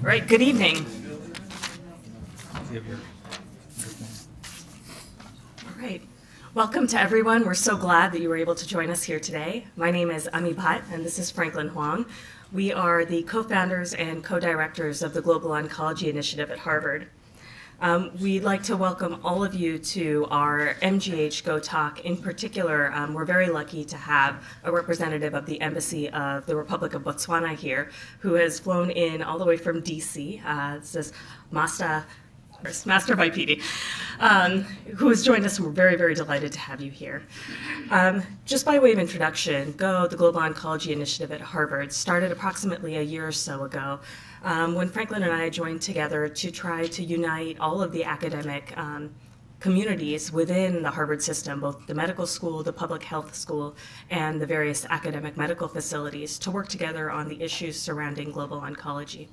All right, good evening. All right. Welcome to everyone. We're so glad that you were able to join us here today. My name is Ami Bhatt, and this is Franklin Huang. We are the co-founders and co-directors of the Global Oncology Initiative at Harvard. Um, we'd like to welcome all of you to our MGH Go Talk. In particular, um, we're very lucky to have a representative of the Embassy of the Republic of Botswana here, who has flown in all the way from DC. Uh, this is Masta Master Vaipidi, um, who has joined us, and we're very, very delighted to have you here. Um, just by way of introduction, GO, the Global Oncology Initiative at Harvard, started approximately a year or so ago um, when Franklin and I joined together to try to unite all of the academic um, communities within the Harvard system, both the medical school, the public health school, and the various academic medical facilities, to work together on the issues surrounding global oncology.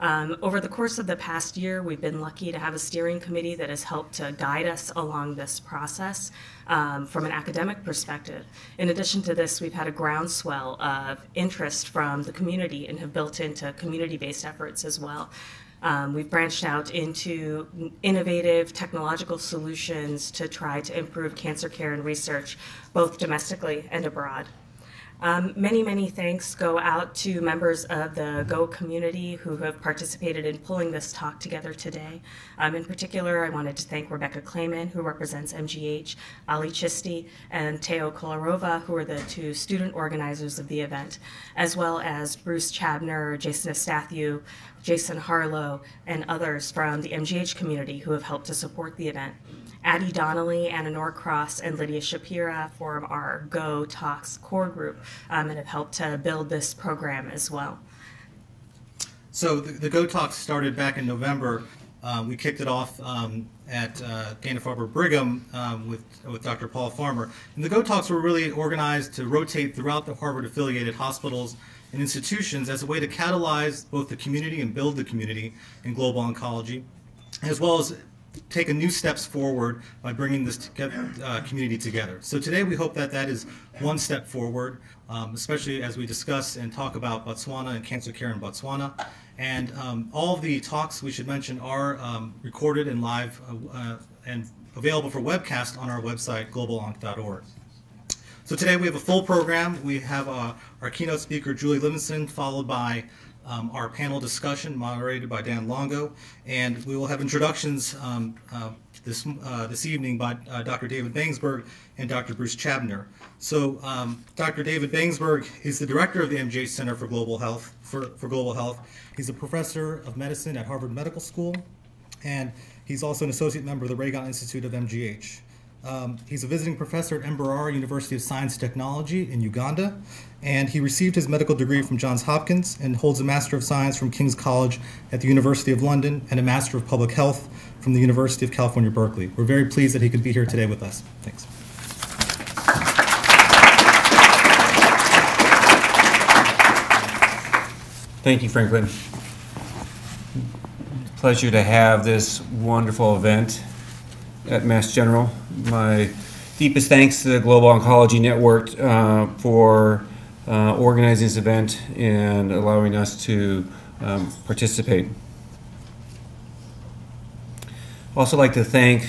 Um, over the course of the past year, we've been lucky to have a steering committee that has helped to guide us along this process um, from an academic perspective. In addition to this, we've had a groundswell of interest from the community and have built into community-based efforts as well. Um, we've branched out into innovative technological solutions to try to improve cancer care and research, both domestically and abroad. Um, many, many thanks go out to members of the GO community who have participated in pulling this talk together today. Um, in particular, I wanted to thank Rebecca Clayman, who represents MGH, Ali Chisti, and Teo Kolarova, who are the two student organizers of the event, as well as Bruce Chabner, Jason Efstathiou, Jason Harlow, and others from the MGH community who have helped to support the event. Addie Donnelly, Anna Norcross, and Lydia Shapira form our Go Talks core group um, and have helped to build this program as well. So the, the Go Talks started back in November. Um, we kicked it off um, at uh, Dana-Farber Brigham um, with, with Dr. Paul Farmer. And the Go Talks were really organized to rotate throughout the Harvard-affiliated hospitals and institutions as a way to catalyze both the community and build the community in global oncology, as well as take a new steps forward by bringing this uh, community together. So today we hope that that is one step forward, um, especially as we discuss and talk about Botswana and cancer care in Botswana. And um, all of the talks we should mention are um, recorded and live uh, uh, and available for webcast on our website, globalonc.org. So today we have a full program. We have uh, our keynote speaker, Julie Livingston, followed by um, our panel discussion moderated by Dan Longo, and we will have introductions um, uh, this, uh, this evening by uh, Dr. David Bangsberg and Dr. Bruce Chabner. So um, Dr. David Bangsberg is the director of the MGH Center for Global Health. For, for Global Health, he's a professor of medicine at Harvard Medical School, and he's also an associate member of the Ragon Institute of MGH. Um, he's a visiting professor at Mbarara University of Science and Technology in Uganda, and he received his medical degree from Johns Hopkins and holds a Master of Science from King's College at the University of London and a Master of Public Health from the University of California, Berkeley. We're very pleased that he could be here today with us. Thanks. Thank you, Franklin. Pleasure to have this wonderful event at Mass General. My deepest thanks to the Global Oncology Network uh, for uh, organizing this event and allowing us to um, participate. Also like to thank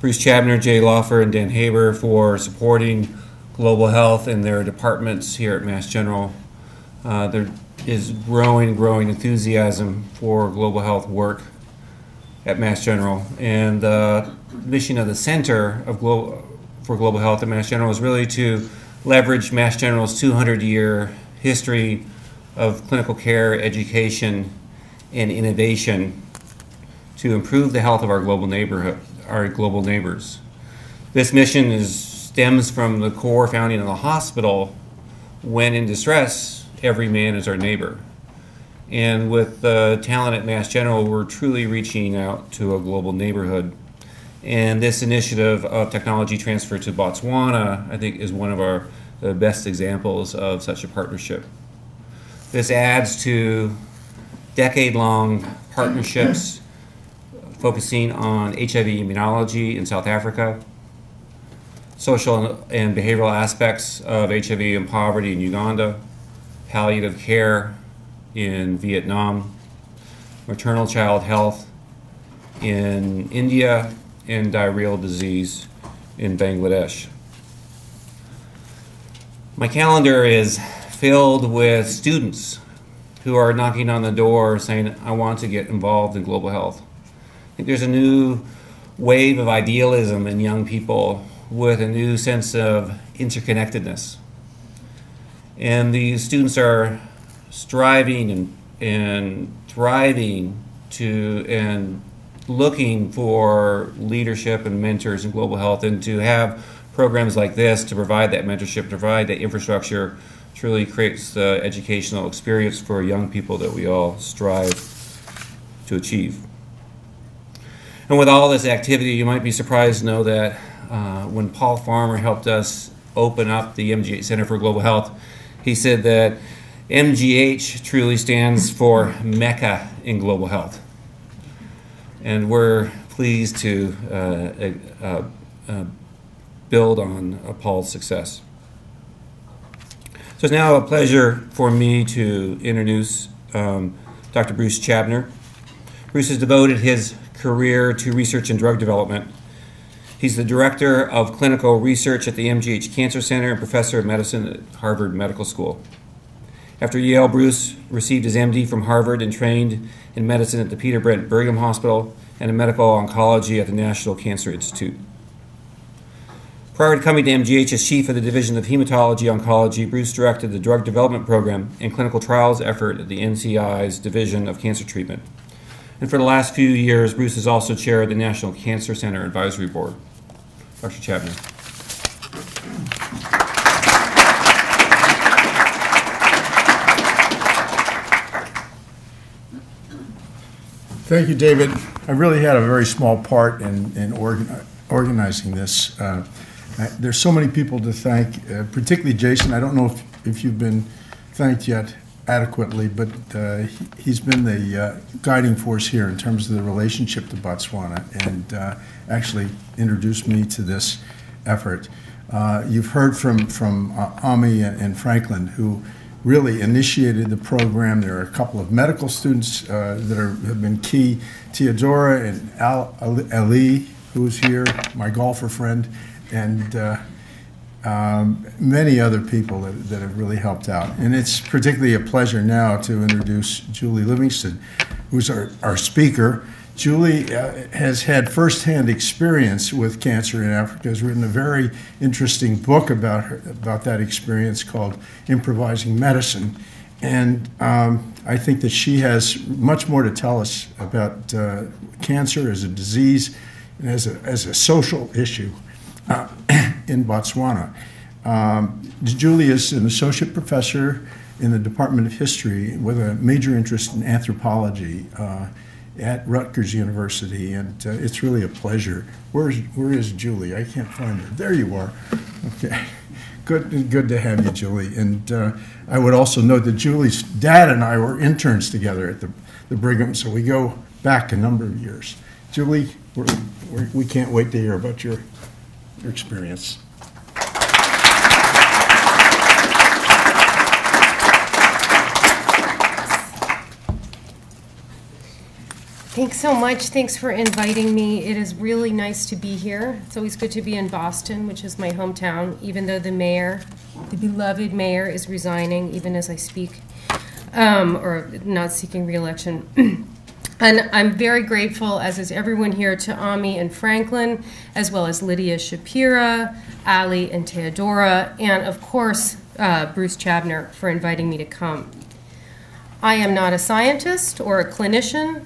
Bruce Chabner, Jay Loeffler, and Dan Haber for supporting global health and their departments here at Mass General. Uh, there is growing, growing enthusiasm for global health work at Mass General. And the mission of the Center of Glo for Global Health at Mass General is really to leverage Mass General's 200 year history of clinical care, education, and innovation to improve the health of our global neighborhood, our global neighbors. This mission is, stems from the core founding of the hospital. When in distress, every man is our neighbor. And with the talent at Mass General, we're truly reaching out to a global neighborhood. And this initiative of technology transfer to Botswana, I think, is one of our the best examples of such a partnership. This adds to decade-long partnerships focusing on HIV immunology in South Africa, social and behavioral aspects of HIV and poverty in Uganda, palliative care in Vietnam, maternal child health in India, and diarrheal disease in Bangladesh. My calendar is filled with students who are knocking on the door saying, I want to get involved in global health. I think there's a new wave of idealism in young people with a new sense of interconnectedness. And these students are striving and, and thriving to and looking for leadership and mentors in global health and to have programs like this to provide that mentorship, provide that infrastructure, truly creates the educational experience for young people that we all strive to achieve. And with all this activity, you might be surprised to know that uh, when Paul Farmer helped us open up the MGH Center for Global Health, he said that MGH truly stands for Mecca in global health. And we're pleased to uh, uh, uh build on Paul's success. So it's now a pleasure for me to introduce um, Dr. Bruce Chabner. Bruce has devoted his career to research and drug development. He's the director of clinical research at the MGH Cancer Center and professor of medicine at Harvard Medical School. After Yale, Bruce received his MD from Harvard and trained in medicine at the Peter Brent Brigham Hospital and in medical oncology at the National Cancer Institute. Prior to coming to MGH as chief of the Division of Hematology Oncology, Bruce directed the drug development program and clinical trials effort at the NCI's Division of Cancer Treatment. And for the last few years, Bruce is also chair of the National Cancer Center Advisory Board. Dr. Chabner. Thank you, David. I really had a very small part in, in organ, organizing this. Uh, I, there's so many people to thank, uh, particularly Jason. I don't know if, if you've been thanked yet adequately, but uh, he, has been the uh, guiding force here in terms of the relationship to Botswana and uh, actually introduced me to this effort. Uh, you've heard from, from Ami and, Franklin, who really initiated the program. There are a couple of medical students uh, that are, have been key. Theodora and Al, Ali, who's here, my golfer friend, and um, many other people that, that have really helped out. And it's particularly a pleasure now to introduce Julie Livingston, who's our, our speaker. Julie uh, has had firsthand experience with cancer in Africa, has written a very interesting book about, her, about that experience called Improvising Medicine. And um, I think that she has much more to tell us about uh, cancer as a disease and as a, as a social issue uh, in Botswana. Um, Julie is an associate professor in the Department of History with a major interest in anthropology uh, at Rutgers University, and uh, it's really a pleasure. Where's, where is Julie? I can't find her. There you are. Okay. Good, good to have you, Julie. And uh, I would also note that Julie's dad and I were interns together at the, the Brigham, so we go back a number of years. Julie, we're, we're, we can not wait to hear about your your experience. Thanks so much. Thanks for inviting me. It is really nice to be here. It's always good to be in Boston, which is my hometown, even though the mayor, the beloved mayor, is resigning, even as I speak, um, or not seeking reelection. And I'm very grateful, as is everyone here, to Ami and Franklin, as well as Lydia Shapira, Ali and Theodora, and of course, uh, Bruce Chabner for inviting me to come. I am not a scientist or a clinician.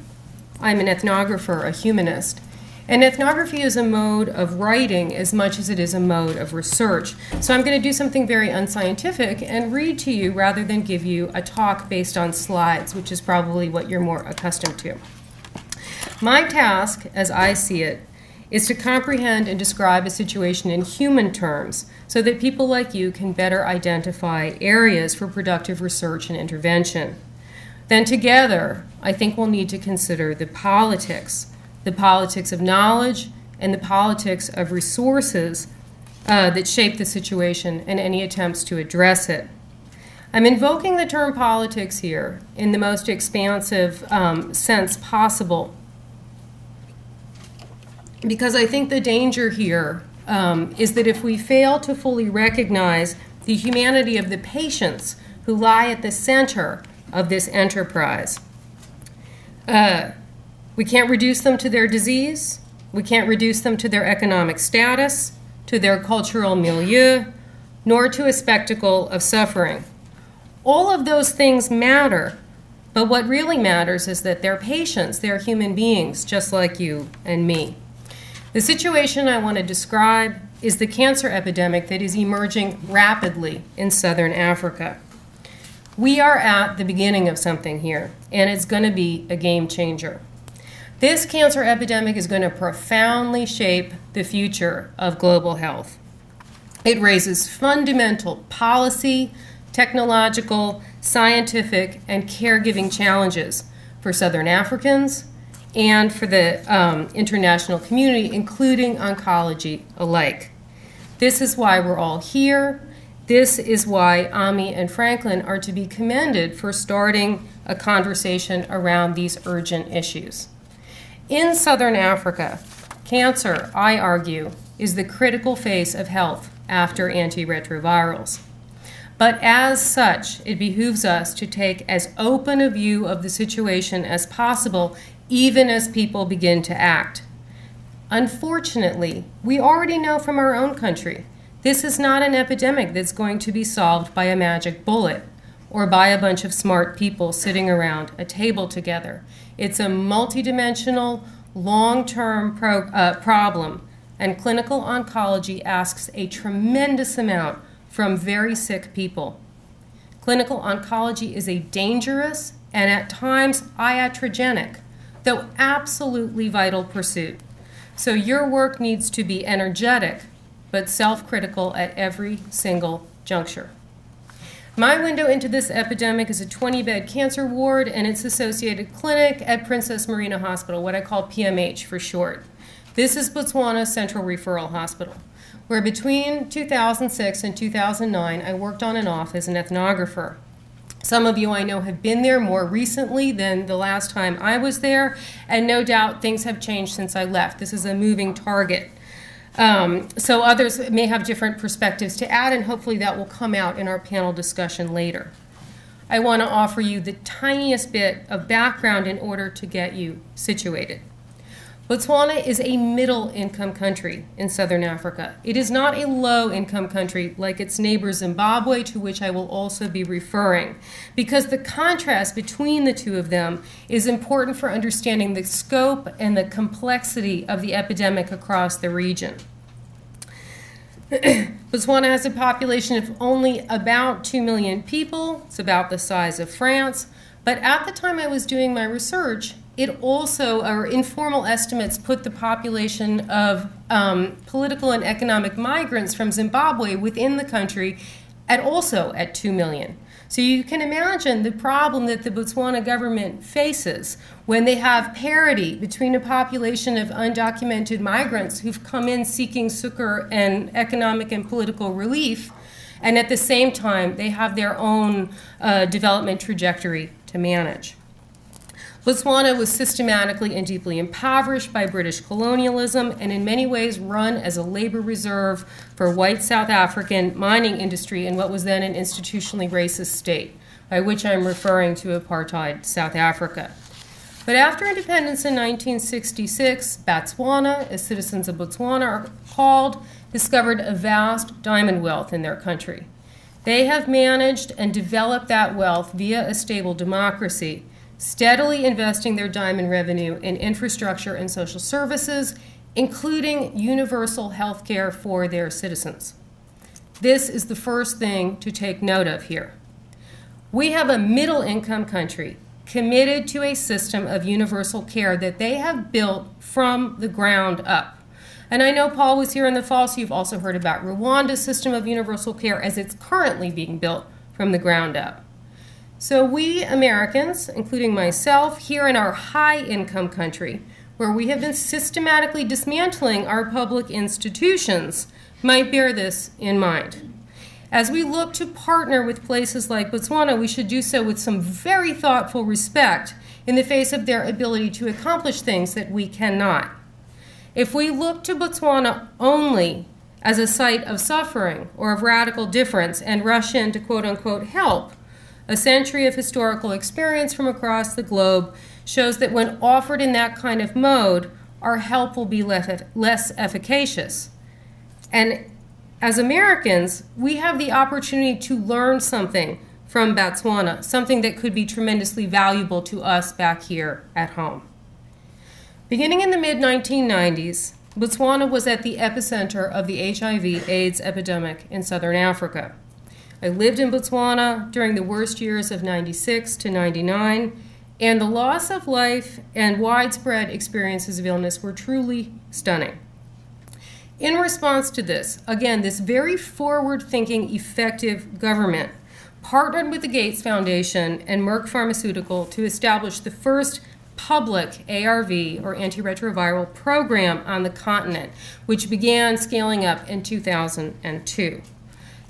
I'm an ethnographer, a humanist. And ethnography is a mode of writing as much as it is a mode of research. So I'm going to do something very unscientific and read to you rather than give you a talk based on slides, which is probably what you're more accustomed to. My task, as I see it, is to comprehend and describe a situation in human terms so that people like you can better identify areas for productive research and intervention. Then together, I think we'll need to consider the politics the politics of knowledge, and the politics of resources uh, that shape the situation and any attempts to address it. I'm invoking the term politics here in the most expansive um, sense possible because I think the danger here um, is that if we fail to fully recognize the humanity of the patients who lie at the center of this enterprise, uh, we can't reduce them to their disease, we can't reduce them to their economic status, to their cultural milieu, nor to a spectacle of suffering. All of those things matter, but what really matters is that they're patients, they're human beings just like you and me. The situation I want to describe is the cancer epidemic that is emerging rapidly in southern Africa. We are at the beginning of something here, and it's going to be a game changer. This cancer epidemic is going to profoundly shape the future of global health. It raises fundamental policy, technological, scientific, and caregiving challenges for Southern Africans and for the um, international community, including oncology alike. This is why we're all here. This is why Ami and Franklin are to be commended for starting a conversation around these urgent issues. In Southern Africa, cancer, I argue, is the critical face of health after antiretrovirals. But as such, it behooves us to take as open a view of the situation as possible, even as people begin to act. Unfortunately, we already know from our own country this is not an epidemic that's going to be solved by a magic bullet or by a bunch of smart people sitting around a table together. It's a multidimensional, long term pro- uh, problem, and clinical oncology asks a tremendous amount from very sick people. Clinical oncology is a dangerous and at times iatrogenic, though absolutely vital pursuit. So your work needs to be energetic, but self critical at every single juncture. My window into this epidemic is a 20 bed cancer ward and its associated clinic at Princess Marina Hospital, what I call PMH for short. This is Botswana's Central Referral Hospital, where between 2006 and 2009 I worked on and off as an ethnographer. Some of you I know have been there more recently than the last time I was there, and no doubt things have changed since I left. This is a moving target. Um, so others may have different perspectives to add, and hopefully that will come out in our panel discussion later. I want to offer you the tiniest bit of background in order to get you situated. Botswana is a middle income country in southern Africa. It is not a low income country like its neighbor Zimbabwe, to which I will also be referring, because the contrast between the two of them is important for understanding the scope and the complexity of the epidemic across the region. Botswana has a population of only about 2 million people. It's about the size of France. But at the time I was doing my research, it also, or informal estimates, put the population of um, political and economic migrants from Zimbabwe within the country at also at 2 million. So you can imagine the problem that the Botswana government faces when they have parity between a population of undocumented migrants who've come in seeking succor and economic and political relief, and at the same time they have their own uh, development trajectory to manage. Botswana was systematically and deeply impoverished by British colonialism and in many ways run as a labor reserve for white South African mining industry in what was then an institutionally racist state, by which I'm referring to apartheid South Africa. But after independence in 1966, Batswana, as citizens of Botswana are called, discovered a vast diamond wealth in their country. They have managed and developed that wealth via a stable democracy steadily investing their diamond revenue in infrastructure and social services, including universal health care for their citizens. This is the first thing to take note of here. We have a middle income country committed to a system of universal care that they have built from the ground up. And I know Paul was here in the fall, so you've also heard about Rwanda's system of universal care as it's currently being built from the ground up. So, we Americans, including myself, here in our high income country, where we have been systematically dismantling our public institutions, might bear this in mind. As we look to partner with places like Botswana, we should do so with some very thoughtful respect in the face of their ability to accomplish things that we cannot. If we look to Botswana only as a site of suffering or of radical difference and rush in to quote unquote help, a century of historical experience from across the globe shows that when offered in that kind of mode, our help will be less efficacious. And as Americans, we have the opportunity to learn something from Botswana, something that could be tremendously valuable to us back here at home. Beginning in the mid 1990s, Botswana was at the epicenter of the HIV AIDS epidemic in southern Africa. I lived in Botswana during the worst years of 96 to 99, and the loss of life and widespread experiences of illness were truly stunning. In response to this, again, this very forward thinking, effective government partnered with the Gates Foundation and Merck Pharmaceutical to establish the first public ARV or antiretroviral program on the continent, which began scaling up in 2002.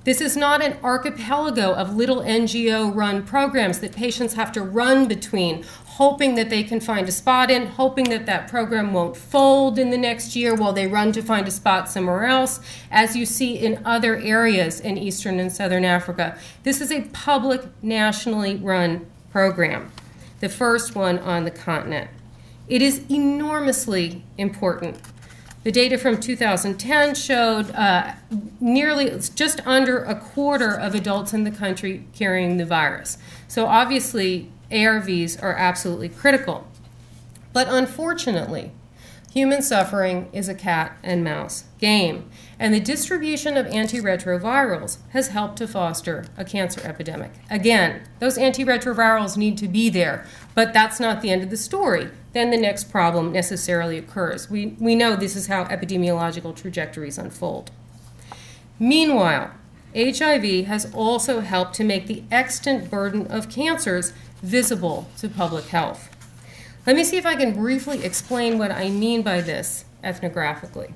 This is not an archipelago of little NGO run programs that patients have to run between, hoping that they can find a spot in, hoping that that program won't fold in the next year while they run to find a spot somewhere else, as you see in other areas in Eastern and Southern Africa. This is a public, nationally run program, the first one on the continent. It is enormously important the data from 2010 showed uh, nearly just under a quarter of adults in the country carrying the virus. So obviously, ARVs are absolutely critical. But unfortunately, human suffering is a cat and mouse game, and the distribution of antiretrovirals has helped to foster a cancer epidemic. Again, those antiretrovirals need to be there, but that's not the end of the story then the next problem necessarily occurs. We, we know this is how epidemiological trajectories unfold. Meanwhile, HIV has also helped to make the extant burden of cancers visible to public health. Let me see if I can briefly explain what I mean by this ethnographically.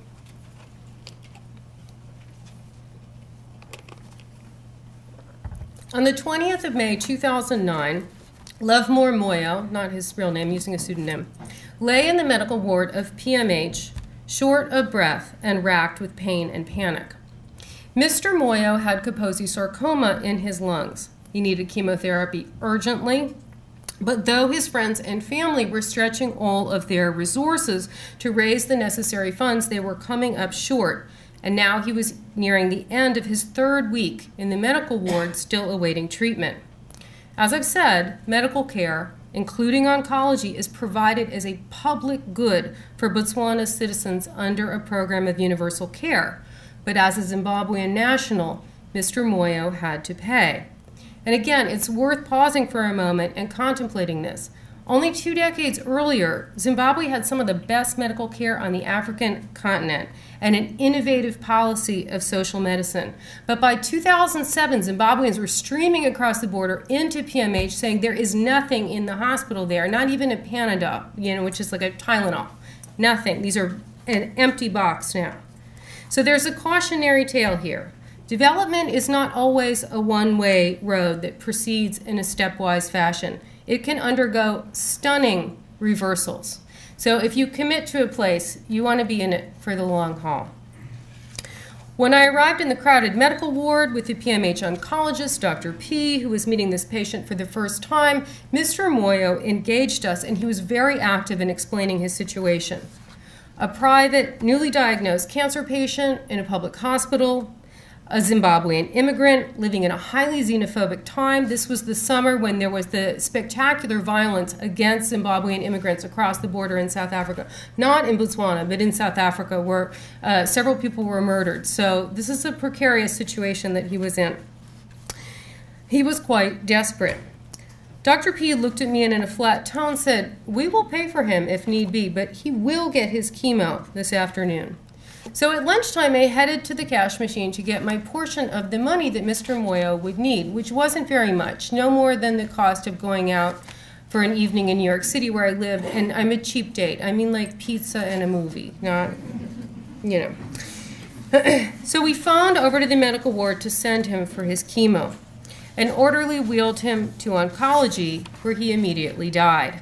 On the 20th of May 2009, Lovemore Moyo, not his real name, using a pseudonym, lay in the medical ward of PMH, short of breath and racked with pain and panic. Mr. Moyo had Kaposi sarcoma in his lungs. He needed chemotherapy urgently, but though his friends and family were stretching all of their resources to raise the necessary funds, they were coming up short. And now he was nearing the end of his third week in the medical ward, still awaiting treatment. As I've said, medical care, including oncology, is provided as a public good for Botswana's citizens under a program of universal care. But as a Zimbabwean national, Mr. Moyo had to pay. And again, it's worth pausing for a moment and contemplating this. Only two decades earlier, Zimbabwe had some of the best medical care on the African continent and an innovative policy of social medicine. But by 2007, Zimbabweans were streaming across the border into PMH saying there is nothing in the hospital there, not even a Panadol, you know, which is like a Tylenol. Nothing. These are an empty box now. So there's a cautionary tale here. Development is not always a one way road that proceeds in a stepwise fashion it can undergo stunning reversals. So if you commit to a place, you want to be in it for the long haul. When I arrived in the crowded medical ward with the PMH oncologist, Dr. P, who was meeting this patient for the first time, Mr. Moyo engaged us and he was very active in explaining his situation. A private, newly diagnosed cancer patient in a public hospital, a Zimbabwean immigrant living in a highly xenophobic time. This was the summer when there was the spectacular violence against Zimbabwean immigrants across the border in South Africa. Not in Botswana, but in South Africa, where uh, several people were murdered. So this is a precarious situation that he was in. He was quite desperate. Dr. P looked at me and in a flat tone said, We will pay for him if need be, but he will get his chemo this afternoon. So at lunchtime, I headed to the cash machine to get my portion of the money that Mr. Moyo would need, which wasn't very much, no more than the cost of going out for an evening in New York City where I live, and I'm a cheap date. I mean, like pizza and a movie, not, you know. so we phoned over to the medical ward to send him for his chemo. An orderly wheeled him to oncology, where he immediately died.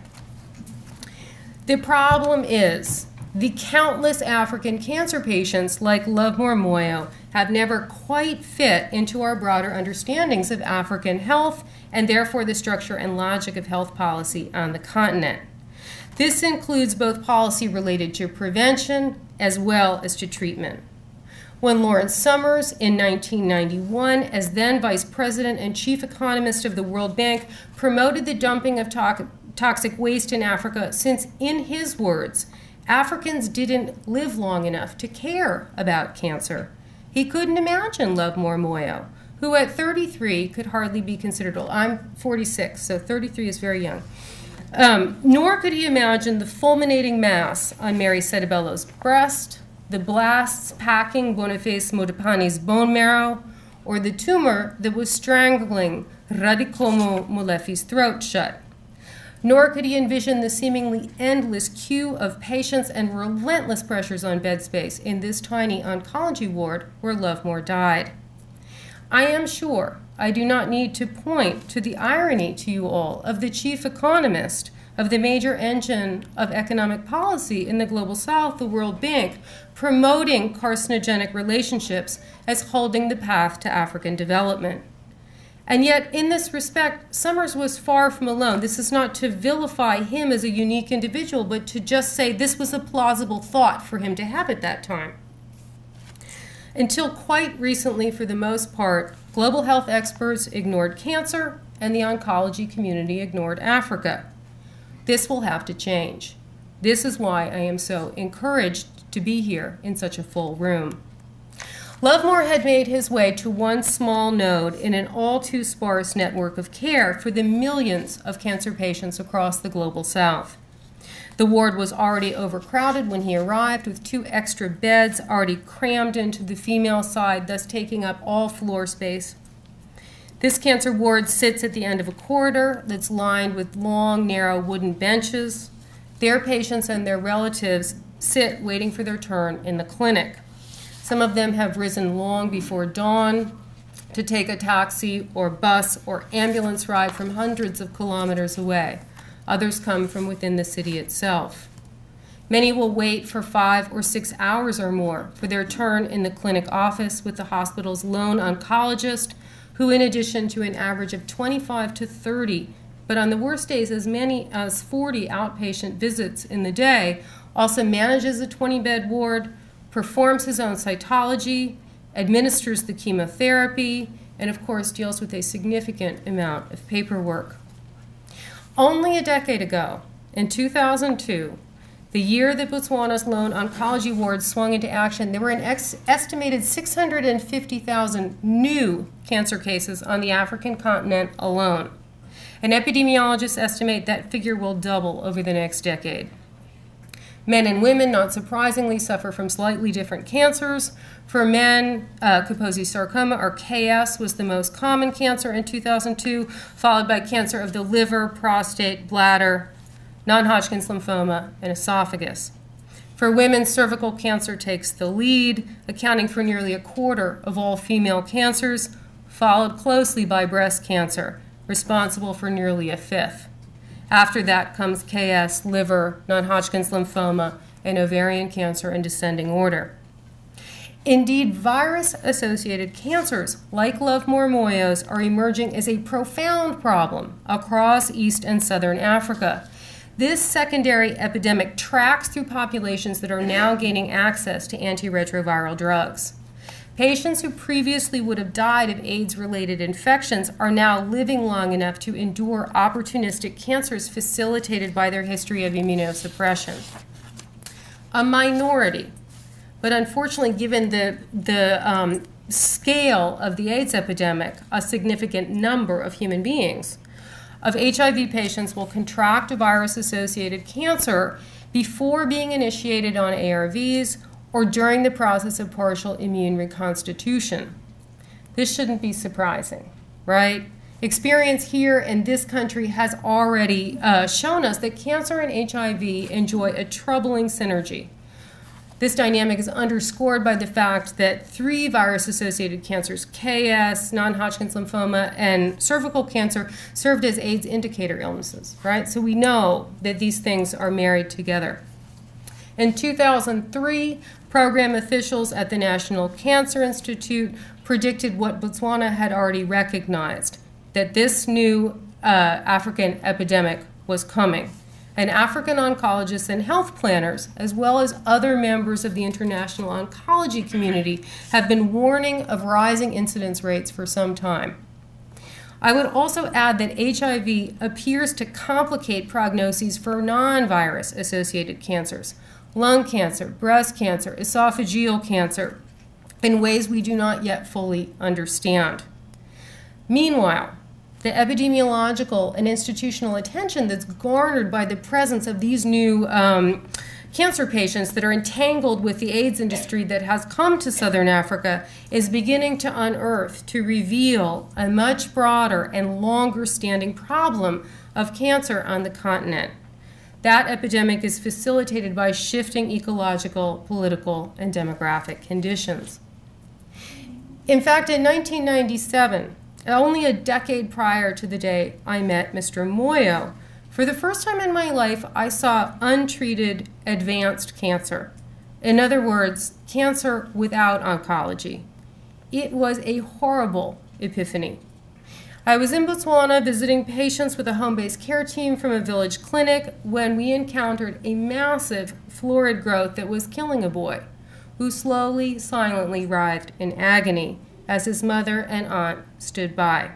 The problem is the countless African cancer patients like Lovemore Moyo have never quite fit into our broader understandings of African health and therefore the structure and logic of health policy on the continent. This includes both policy related to prevention as well as to treatment. When Lawrence Summers, in 1991, as then vice president and chief economist of the World Bank, promoted the dumping of to- toxic waste in Africa, since, in his words, Africans didn't live long enough to care about cancer. He couldn't imagine Lovemore Moyo, who at 33 could hardly be considered old. I'm 46, so 33 is very young. Um, nor could he imagine the fulminating mass on Mary Settebello's breast, the blasts packing Boniface Modipani's bone marrow, or the tumor that was strangling Radicamo Molefi's throat shut. Nor could he envision the seemingly endless queue of patients and relentless pressures on bed space in this tiny oncology ward where Lovemore died. I am sure I do not need to point to the irony to you all of the chief economist of the major engine of economic policy in the global south, the World Bank, promoting carcinogenic relationships as holding the path to African development. And yet, in this respect, Summers was far from alone. This is not to vilify him as a unique individual, but to just say this was a plausible thought for him to have at that time. Until quite recently, for the most part, global health experts ignored cancer, and the oncology community ignored Africa. This will have to change. This is why I am so encouraged to be here in such a full room. Lovemore had made his way to one small node in an all too sparse network of care for the millions of cancer patients across the global south. The ward was already overcrowded when he arrived, with two extra beds already crammed into the female side, thus taking up all floor space. This cancer ward sits at the end of a corridor that's lined with long, narrow wooden benches. Their patients and their relatives sit waiting for their turn in the clinic. Some of them have risen long before dawn to take a taxi or bus or ambulance ride from hundreds of kilometers away. Others come from within the city itself. Many will wait for five or six hours or more for their turn in the clinic office with the hospital's lone oncologist, who, in addition to an average of 25 to 30, but on the worst days as many as 40 outpatient visits in the day, also manages a 20 bed ward, performs his own cytology, administers the chemotherapy, and of course deals with a significant amount of paperwork. Only a decade ago, in 2002, the year that Botswana's lone oncology ward swung into action, there were an ex- estimated 650,000 new cancer cases on the African continent alone. And epidemiologists estimate that figure will double over the next decade. Men and women, not surprisingly, suffer from slightly different cancers. For men, uh, Kaposi sarcoma, or KS, was the most common cancer in 2002, followed by cancer of the liver, prostate, bladder, non Hodgkin's lymphoma, and esophagus. For women, cervical cancer takes the lead, accounting for nearly a quarter of all female cancers, followed closely by breast cancer, responsible for nearly a fifth. After that comes KS, liver, non Hodgkin's lymphoma, and ovarian cancer in descending order. Indeed, virus associated cancers like Lovemore Moyo's are emerging as a profound problem across East and Southern Africa. This secondary epidemic tracks through populations that are now gaining access to antiretroviral drugs. Patients who previously would have died of AIDS related infections are now living long enough to endure opportunistic cancers facilitated by their history of immunosuppression. A minority, but unfortunately, given the, the um, scale of the AIDS epidemic, a significant number of human beings of HIV patients will contract a virus associated cancer before being initiated on ARVs or during the process of partial immune reconstitution. This shouldn't be surprising, right? Experience here in this country has already uh, shown us that cancer and HIV enjoy a troubling synergy. This dynamic is underscored by the fact that three virus associated cancers, KS, non Hodgkin's lymphoma, and cervical cancer, served as AIDS indicator illnesses, right? So we know that these things are married together. In 2003, program officials at the National Cancer Institute predicted what Botswana had already recognized that this new uh, African epidemic was coming and African oncologists and health planners, as well as other members of the international oncology community, have been warning of rising incidence rates for some time. I would also add that HIV appears to complicate prognoses for non virus associated cancers lung cancer, breast cancer, esophageal cancer in ways we do not yet fully understand. Meanwhile, the epidemiological and institutional attention that's garnered by the presence of these new um, cancer patients that are entangled with the AIDS industry that has come to Southern Africa is beginning to unearth, to reveal a much broader and longer standing problem of cancer on the continent. That epidemic is facilitated by shifting ecological, political, and demographic conditions. In fact, in 1997, only a decade prior to the day I met Mr. Moyo, for the first time in my life, I saw untreated advanced cancer. In other words, cancer without oncology. It was a horrible epiphany. I was in Botswana visiting patients with a home based care team from a village clinic when we encountered a massive florid growth that was killing a boy who slowly, silently writhed in agony as his mother and aunt stood by.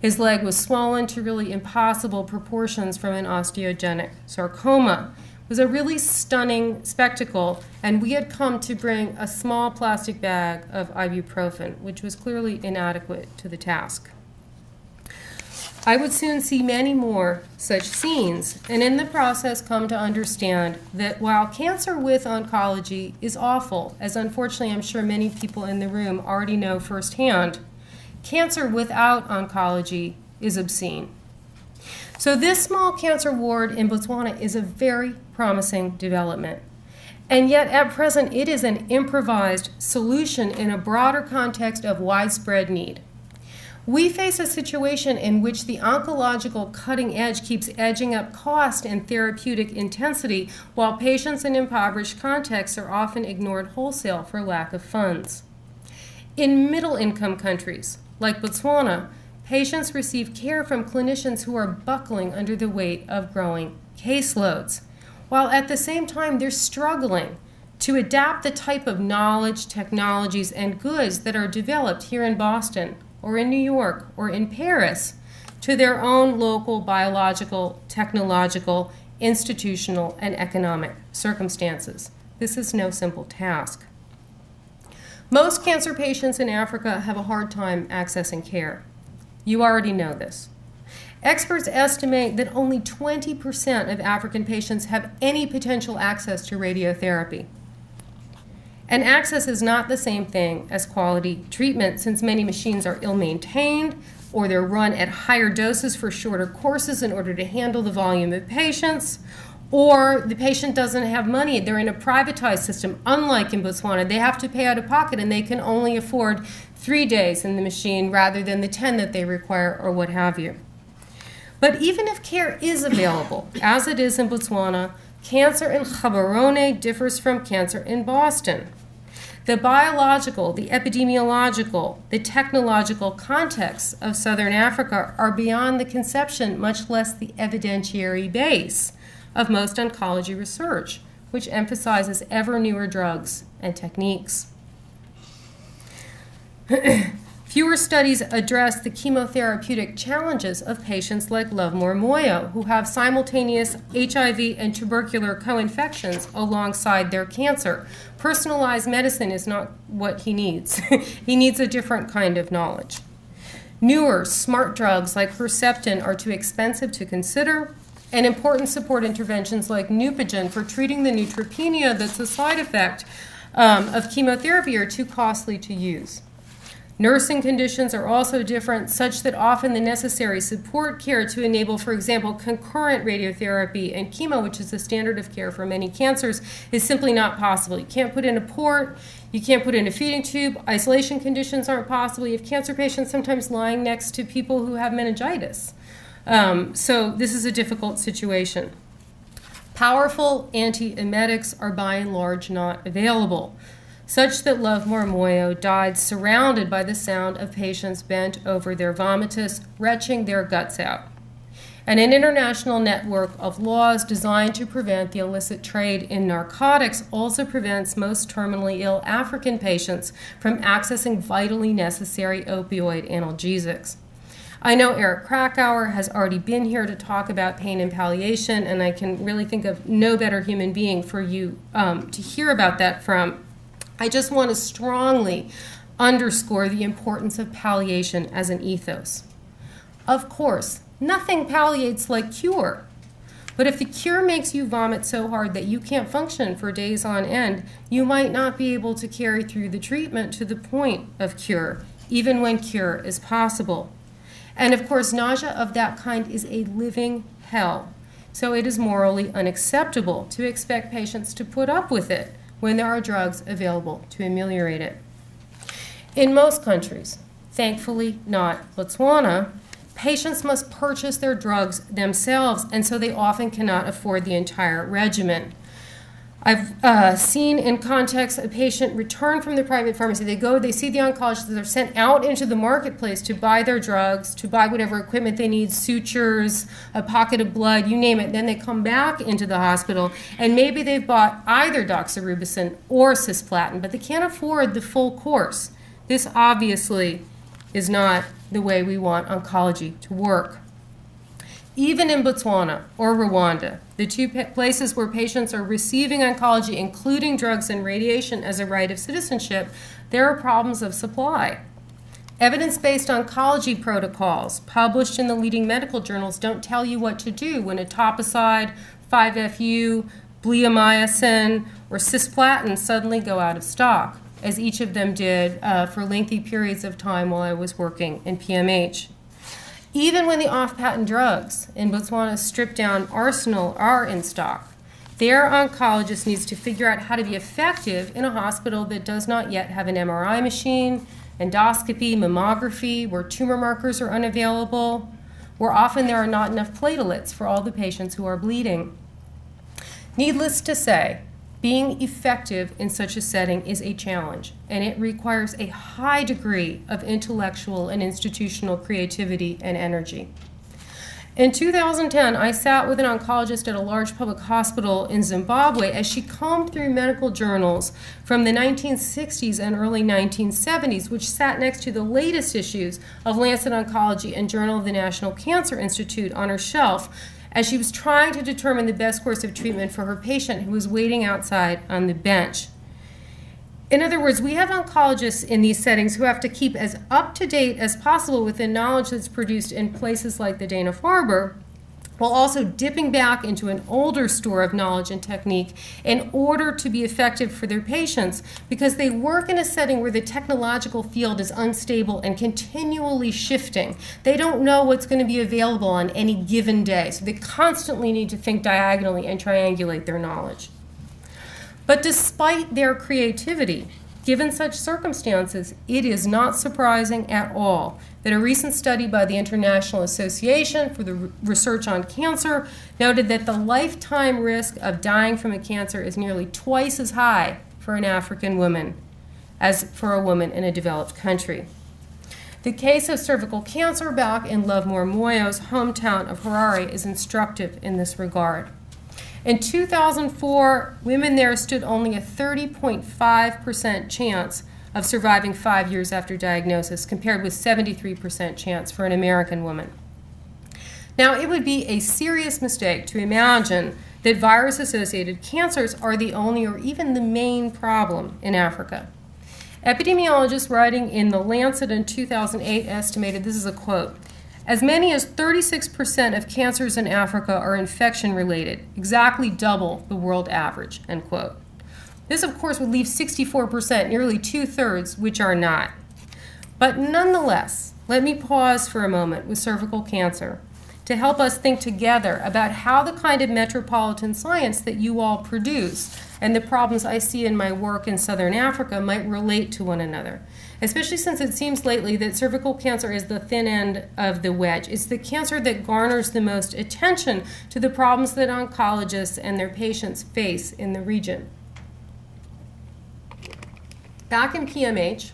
His leg was swollen to really impossible proportions from an osteogenic sarcoma. It was a really stunning spectacle, and we had come to bring a small plastic bag of ibuprofen, which was clearly inadequate to the task. I would soon see many more such scenes, and in the process come to understand that while cancer with oncology is awful, as unfortunately I'm sure many people in the room already know firsthand, cancer without oncology is obscene. So, this small cancer ward in Botswana is a very promising development. And yet, at present, it is an improvised solution in a broader context of widespread need. We face a situation in which the oncological cutting edge keeps edging up cost and therapeutic intensity, while patients in impoverished contexts are often ignored wholesale for lack of funds. In middle income countries, like Botswana, patients receive care from clinicians who are buckling under the weight of growing caseloads, while at the same time they're struggling to adapt the type of knowledge, technologies, and goods that are developed here in Boston or in New York or in Paris to their own local biological, technological, institutional, and economic circumstances. This is no simple task. Most cancer patients in Africa have a hard time accessing care. You already know this. Experts estimate that only 20% of African patients have any potential access to radiotherapy. And access is not the same thing as quality treatment since many machines are ill maintained or they're run at higher doses for shorter courses in order to handle the volume of patients, or the patient doesn't have money. They're in a privatized system. Unlike in Botswana, they have to pay out of pocket and they can only afford three days in the machine rather than the 10 that they require or what have you. But even if care is available, as it is in Botswana, cancer in Gaborone differs from cancer in Boston. The biological, the epidemiological, the technological contexts of Southern Africa are beyond the conception, much less the evidentiary base, of most oncology research, which emphasizes ever newer drugs and techniques. Fewer studies address the chemotherapeutic challenges of patients like Lovemore Moyo, who have simultaneous HIV and tubercular co infections alongside their cancer. Personalized medicine is not what he needs, he needs a different kind of knowledge. Newer, smart drugs like Herceptin are too expensive to consider, and important support interventions like Neupogen for treating the neutropenia that's a side effect um, of chemotherapy are too costly to use. Nursing conditions are also different, such that often the necessary support care to enable, for example, concurrent radiotherapy and chemo, which is the standard of care for many cancers, is simply not possible. You can't put in a port, you can't put in a feeding tube, isolation conditions aren't possible. You have cancer patients sometimes lying next to people who have meningitis. Um, so this is a difficult situation. Powerful antiemetics are by and large not available such that Lovemore Moyo died surrounded by the sound of patients bent over their vomitus, retching their guts out. And an international network of laws designed to prevent the illicit trade in narcotics also prevents most terminally ill African patients from accessing vitally necessary opioid analgesics. I know Eric Krakauer has already been here to talk about pain and palliation, and I can really think of no better human being for you um, to hear about that from. I just want to strongly underscore the importance of palliation as an ethos. Of course, nothing palliates like cure. But if the cure makes you vomit so hard that you can't function for days on end, you might not be able to carry through the treatment to the point of cure, even when cure is possible. And of course, nausea of that kind is a living hell. So it is morally unacceptable to expect patients to put up with it when there are drugs available to ameliorate it. In most countries, thankfully not Botswana, patients must purchase their drugs themselves, and so they often cannot afford the entire regimen. I've uh, seen in context a patient return from the private pharmacy. They go, they see the oncologist, they're sent out into the marketplace to buy their drugs, to buy whatever equipment they need, sutures, a pocket of blood, you name it. Then they come back into the hospital, and maybe they've bought either doxorubicin or cisplatin, but they can't afford the full course. This obviously is not the way we want oncology to work. Even in Botswana or Rwanda, the two places where patients are receiving oncology, including drugs and radiation, as a right of citizenship, there are problems of supply. Evidence based oncology protocols published in the leading medical journals don't tell you what to do when etoposide, 5FU, bleomycin, or cisplatin suddenly go out of stock, as each of them did uh, for lengthy periods of time while I was working in PMH. Even when the off patent drugs in Botswana's stripped down arsenal are in stock, their oncologist needs to figure out how to be effective in a hospital that does not yet have an MRI machine, endoscopy, mammography, where tumor markers are unavailable, where often there are not enough platelets for all the patients who are bleeding. Needless to say, being effective in such a setting is a challenge, and it requires a high degree of intellectual and institutional creativity and energy. In 2010, I sat with an oncologist at a large public hospital in Zimbabwe as she combed through medical journals from the 1960s and early 1970s, which sat next to the latest issues of Lancet Oncology and Journal of the National Cancer Institute on her shelf as she was trying to determine the best course of treatment for her patient who was waiting outside on the bench. In other words, we have oncologists in these settings who have to keep as up to date as possible with the knowledge that's produced in places like the Dana Farber while also dipping back into an older store of knowledge and technique in order to be effective for their patients because they work in a setting where the technological field is unstable and continually shifting. They don't know what's going to be available on any given day, so they constantly need to think diagonally and triangulate their knowledge. But despite their creativity, Given such circumstances, it is not surprising at all that a recent study by the International Association for the Research on Cancer noted that the lifetime risk of dying from a cancer is nearly twice as high for an African woman as for a woman in a developed country. The case of cervical cancer back in Lovemore Moyo's hometown of Harare is instructive in this regard. In 2004, women there stood only a 30.5% chance of surviving five years after diagnosis, compared with 73% chance for an American woman. Now, it would be a serious mistake to imagine that virus associated cancers are the only or even the main problem in Africa. Epidemiologists writing in The Lancet in 2008 estimated this is a quote as many as 36% of cancers in Africa are infection related, exactly double the world average, end quote. This, of course, would leave 64%, nearly two thirds, which are not. But nonetheless, let me pause for a moment with cervical cancer to help us think together about how the kind of metropolitan science that you all produce and the problems I see in my work in southern Africa might relate to one another. Especially since it seems lately that cervical cancer is the thin end of the wedge. It's the cancer that garners the most attention to the problems that oncologists and their patients face in the region. Back in PMH,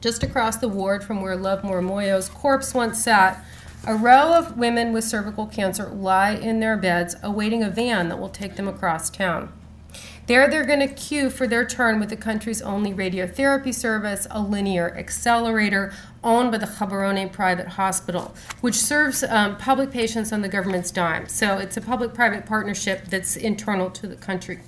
just across the ward from where Lovemore Moyo's corpse once sat, a row of women with cervical cancer lie in their beds awaiting a van that will take them across town. There, they're going to queue for their turn with the country's only radiotherapy service, a linear accelerator owned by the Gaborone Private Hospital, which serves um, public patients on the government's dime. So it's a public private partnership that's internal to the country.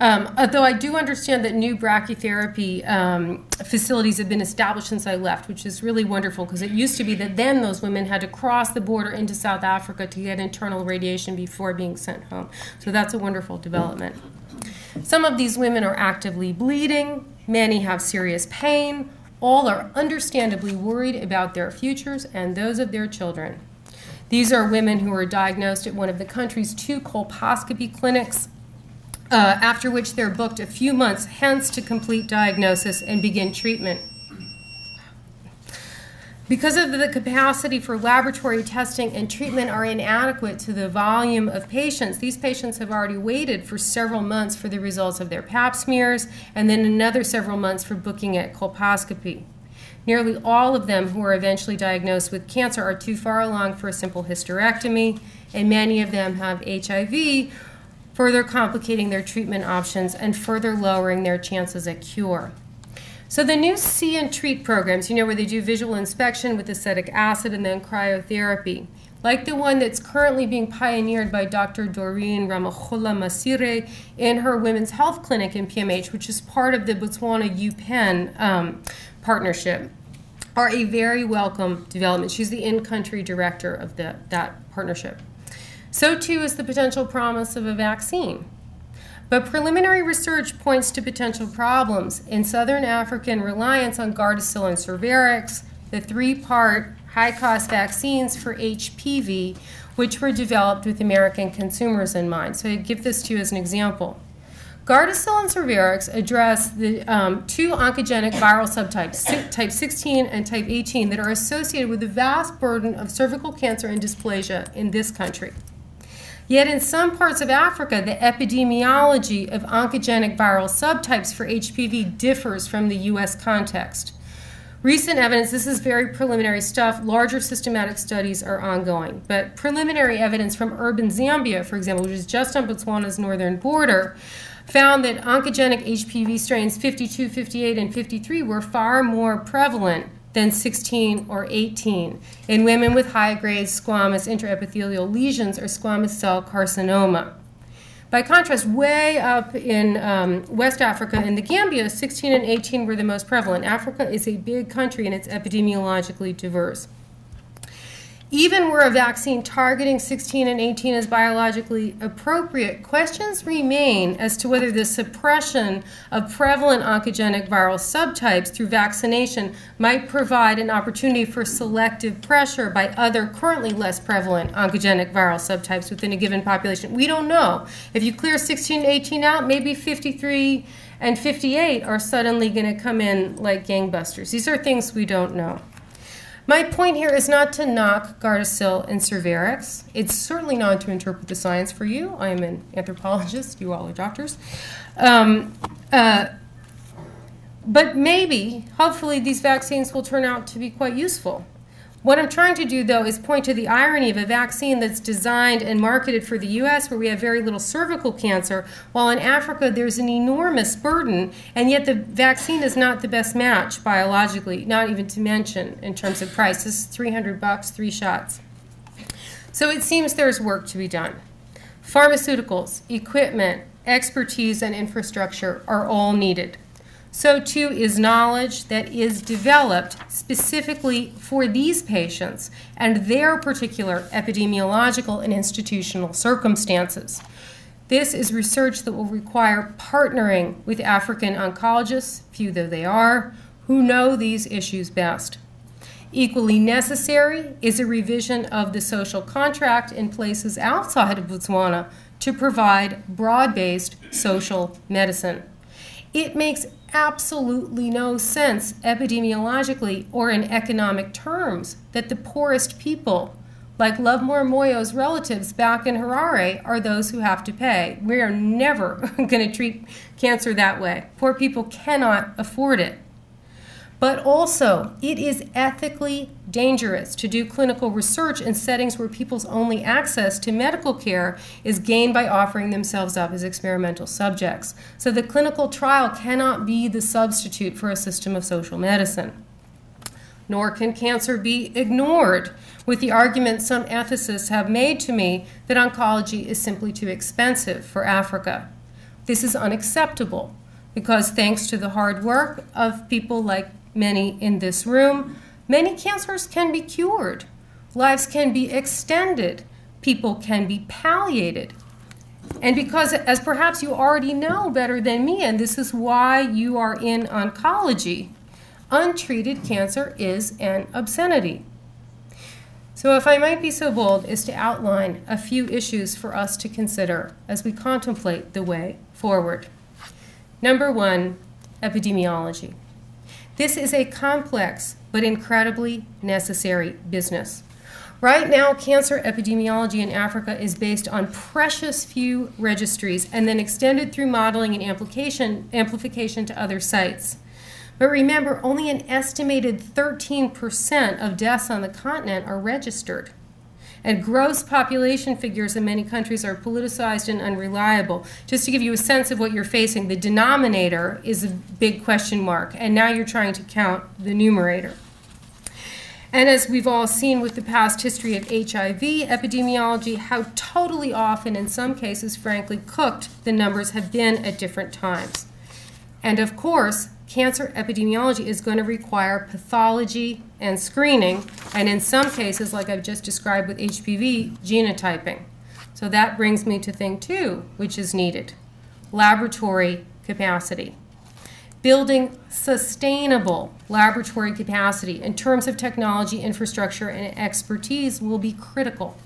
Um, although I do understand that new brachytherapy um, facilities have been established since I left, which is really wonderful because it used to be that then those women had to cross the border into South Africa to get internal radiation before being sent home. So that's a wonderful development. Some of these women are actively bleeding, many have serious pain, all are understandably worried about their futures and those of their children. These are women who are diagnosed at one of the country's two colposcopy clinics uh, after which they're booked a few months hence to complete diagnosis and begin treatment. Because of the capacity for laboratory testing and treatment are inadequate to the volume of patients, these patients have already waited for several months for the results of their pap smears and then another several months for booking at colposcopy. Nearly all of them who are eventually diagnosed with cancer are too far along for a simple hysterectomy, and many of them have HIV further complicating their treatment options and further lowering their chances at cure. So the new see and treat programs, you know, where they do visual inspection with acetic acid and then cryotherapy, like the one that's currently being pioneered by Dr. Doreen Ramogola Masire in her women's health clinic in PMH, which is part of the Botswana UPenn um, partnership, are a very welcome development. She's the in-country director of the, that partnership. So too is the potential promise of a vaccine. But preliminary research points to potential problems in southern African reliance on Gardasil and Cervarix, the three part high cost vaccines for HPV, which were developed with American consumers in mind. So I give this to you as an example. Gardasil and Cervarix address the um, two oncogenic viral subtypes, type 16 and type 18, that are associated with the vast burden of cervical cancer and dysplasia in this country. Yet in some parts of Africa, the epidemiology of oncogenic viral subtypes for HPV differs from the US context. Recent evidence, this is very preliminary stuff, larger systematic studies are ongoing, but preliminary evidence from urban Zambia, for example, which is just on Botswana's northern border, found that oncogenic HPV strains 52, 58, and 53 were far more prevalent than 16 or 18 in women with high grade squamous intraepithelial lesions or squamous cell carcinoma. By contrast, way up in um, West Africa in the Gambia, 16 and 18 were the most prevalent. Africa is a big country and it's epidemiologically diverse. Even where a vaccine targeting 16 and 18 is biologically appropriate, questions remain as to whether the suppression of prevalent oncogenic viral subtypes through vaccination might provide an opportunity for selective pressure by other currently less prevalent oncogenic viral subtypes within a given population. We don't know. If you clear 16 and 18 out, maybe 53 and 58 are suddenly going to come in like gangbusters. These are things we don't know. My point here is not to knock Gardasil and Cervarix. It's certainly not to interpret the science for you. I am an anthropologist. You all are doctors. Um, uh, but maybe, hopefully, these vaccines will turn out to be quite useful. What I'm trying to do, though, is point to the irony of a vaccine that's designed and marketed for the US, where we have very little cervical cancer, while in Africa there's an enormous burden, and yet the vaccine is not the best match biologically, not even to mention in terms of price. This is 300 bucks, three shots. So it seems there's work to be done. Pharmaceuticals, equipment, expertise, and infrastructure are all needed so too is knowledge that is developed specifically for these patients and their particular epidemiological and institutional circumstances. This is research that will require partnering with African oncologists, few though they are, who know these issues best. Equally necessary is a revision of the social contract in places outside of Botswana to provide broad based social medicine. It makes absolutely no sense epidemiologically or in economic terms that the poorest people, like Lovemore Moyo's relatives back in Harare, are those who have to pay. We are never going to treat cancer that way. Poor people cannot afford it. But also, it is ethically dangerous to do clinical research in settings where people's only access to medical care is gained by offering themselves up as experimental subjects. So the clinical trial cannot be the substitute for a system of social medicine. Nor can cancer be ignored with the argument some ethicists have made to me that oncology is simply too expensive for Africa. This is unacceptable because thanks to the hard work of people like many in this room, many cancers can be cured, lives can be extended, people can be palliated. And because, as perhaps you already know better than me, and this is why you are in oncology, untreated cancer is an obscenity. So, if I might be so bold as to outline a few issues for us to consider as we contemplate the way forward. Number one, epidemiology. This is a complex but incredibly necessary business. Right now, cancer epidemiology in Africa is based on precious few registries and then extended through modeling and amplification, amplification to other sites. But remember, only an estimated 13% of deaths on the continent are registered. And gross population figures in many countries are politicized and unreliable. Just to give you a sense of what you're facing, the denominator is a big question mark, and now you're trying to count the numerator. And as we've all seen with the past history of HIV epidemiology, how totally often, in some cases, frankly, cooked the numbers have been at different times. And of course, cancer epidemiology is going to require pathology and screening, and in some cases, like I've just described with HPV, genotyping. So that brings me to thing two, which is needed laboratory capacity. Building sustainable laboratory capacity in terms of technology, infrastructure, and expertise will be critical.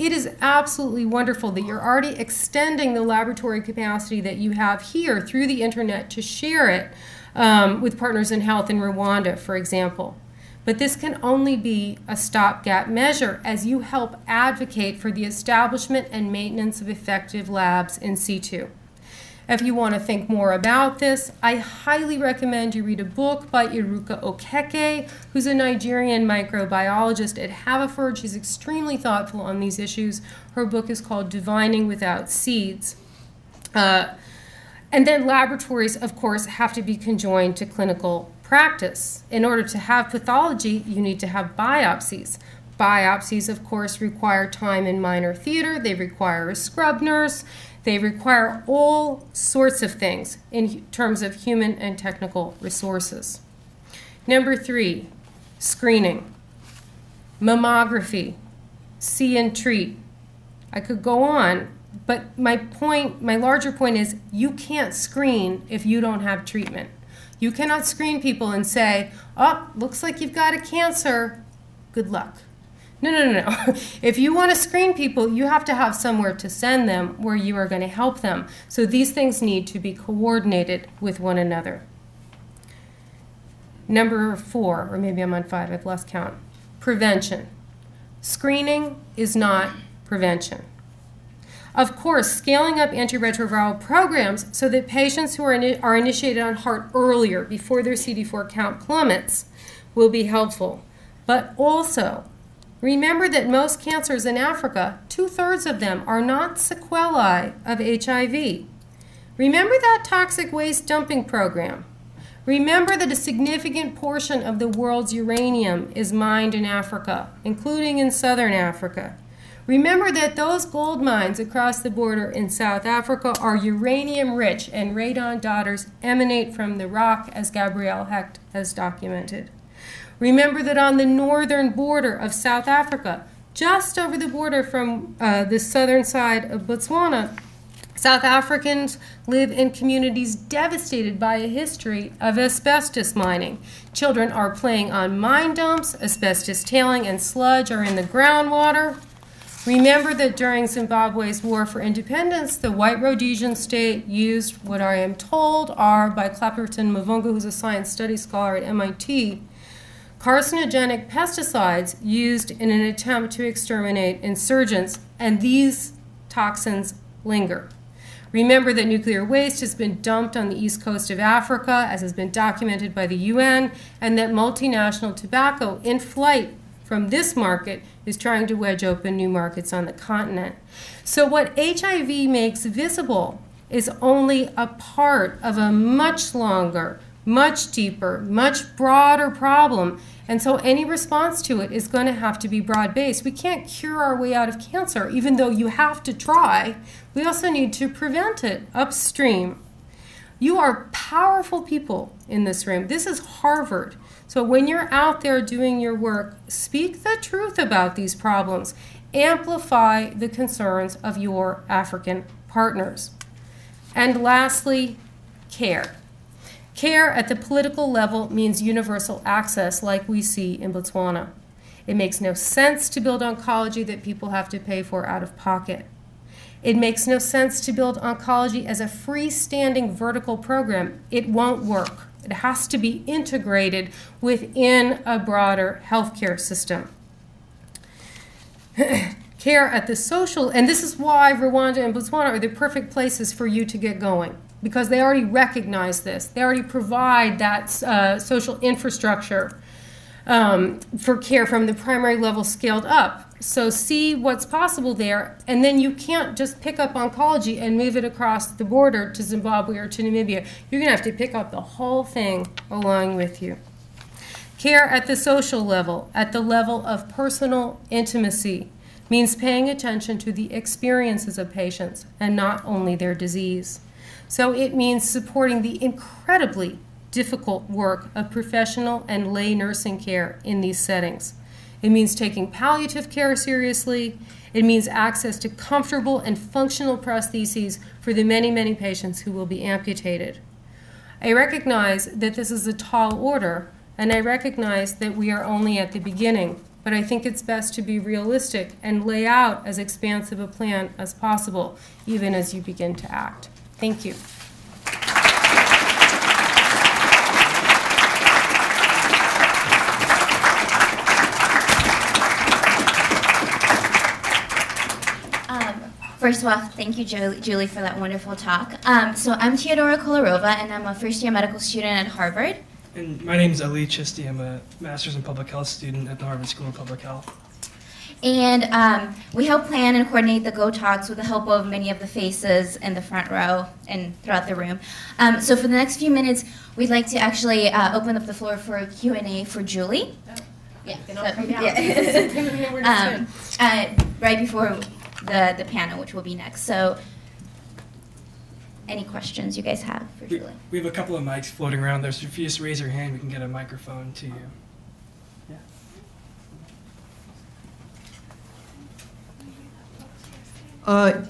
It is absolutely wonderful that you're already extending the laboratory capacity that you have here through the internet to share it um, with partners in health in Rwanda, for example. But this can only be a stopgap measure as you help advocate for the establishment and maintenance of effective labs in situ. If you want to think more about this, I highly recommend you read a book by Iruka Okeke, who's a Nigerian microbiologist at Haverford. She's extremely thoughtful on these issues. Her book is called Divining Without Seeds. Uh, and then laboratories, of course, have to be conjoined to clinical practice. In order to have pathology, you need to have biopsies. Biopsies, of course, require time in minor theater, they require a scrub nurse, they require all sorts of things in terms of human and technical resources. Number three, screening, mammography, see and treat. I could go on, but my point, my larger point is you can't screen if you don't have treatment. You cannot screen people and say, oh, looks like you've got a cancer. Good luck. No, no, no, no. if you want to screen people, you have to have somewhere to send them where you are going to help them. So these things need to be coordinated with one another. Number four, or maybe I'm on five, I've lost count. Prevention. Screening is not prevention. Of course, scaling up antiretroviral programs so that patients who are, in, are initiated on HAART earlier, before their CD4 count plummets, will be helpful. But also, Remember that most cancers in Africa, two thirds of them are not sequelae of HIV. Remember that toxic waste dumping program. Remember that a significant portion of the world's uranium is mined in Africa, including in southern Africa. Remember that those gold mines across the border in South Africa are uranium rich and radon daughters emanate from the rock, as Gabrielle Hecht has documented. Remember that on the northern border of South Africa, just over the border from uh, the southern side of Botswana, South Africans live in communities devastated by a history of asbestos mining. Children are playing on mine dumps, asbestos tailing and sludge are in the groundwater. Remember that during Zimbabwe's war for independence, the white Rhodesian state used what I am told are, by Clapperton Mavhunga, who's a science studies scholar at MIT, carcinogenic pesticides used in an attempt to exterminate insurgents, and these toxins linger. Remember that nuclear waste has been dumped on the east coast of Africa, as has been documented by the UN, and that multinational tobacco in flight from this market is trying to wedge open new markets on the continent. So, what HIV makes visible is only a part of a much longer, much deeper, much broader problem. And so any response to it is going to have to be broad based. We can't cure our way out of cancer, even though you have to try. We also need to prevent it upstream. You are powerful people in this room. This is Harvard. So when you're out there doing your work, speak the truth about these problems. Amplify the concerns of your African partners. And lastly, care. Care at the political level means universal access, like we see in Botswana. It makes no sense to build oncology that people have to pay for out of pocket. It makes no sense to build oncology as a freestanding vertical program. It won't work. It has to be integrated within a broader healthcare system. Care at the social, and this is why Rwanda and Botswana are the perfect places for you to get going because they already recognize this. They already provide that uh, social infrastructure um, for care from the primary level scaled up. So see what's possible there, and then you can't just pick up oncology and move it across the border to Zimbabwe or to Namibia. You're going to have to pick up the whole thing along with you. Care at the social level, at the level of personal intimacy, means paying attention to the experiences of patients and not only their disease. So it means supporting the incredibly difficult work of professional and lay nursing care in these settings. It means taking palliative care seriously. It means access to comfortable and functional prostheses for the many, many patients who will be amputated. I recognize that this is a tall order, and I recognize that we are only at the beginning, but I think it's best to be realistic and lay out as expansive a plan as possible, even as you begin to act. Thank you. Um, First of all, thank you, Julie, for that wonderful talk. Um, so I'm Teodora Kolarova, and I'm a first-year medical student at Harvard. And my name is Ali Chisti. I'm a master's in public health student at the Harvard School of Public Health. And um, we help plan and coordinate the Go Talks with the help of many of the faces in the front row and throughout the room. Um, so for the next few minutes, we'd like to actually uh, open up the floor for a Q&A for Julie. Yeah, so- yeah. um, uh, right before the, the panel, which will be next. So any questions you guys have for We, Julie? we have a couple of mics floating around there, so if you just raise your hand, we can get a microphone to you. Uh,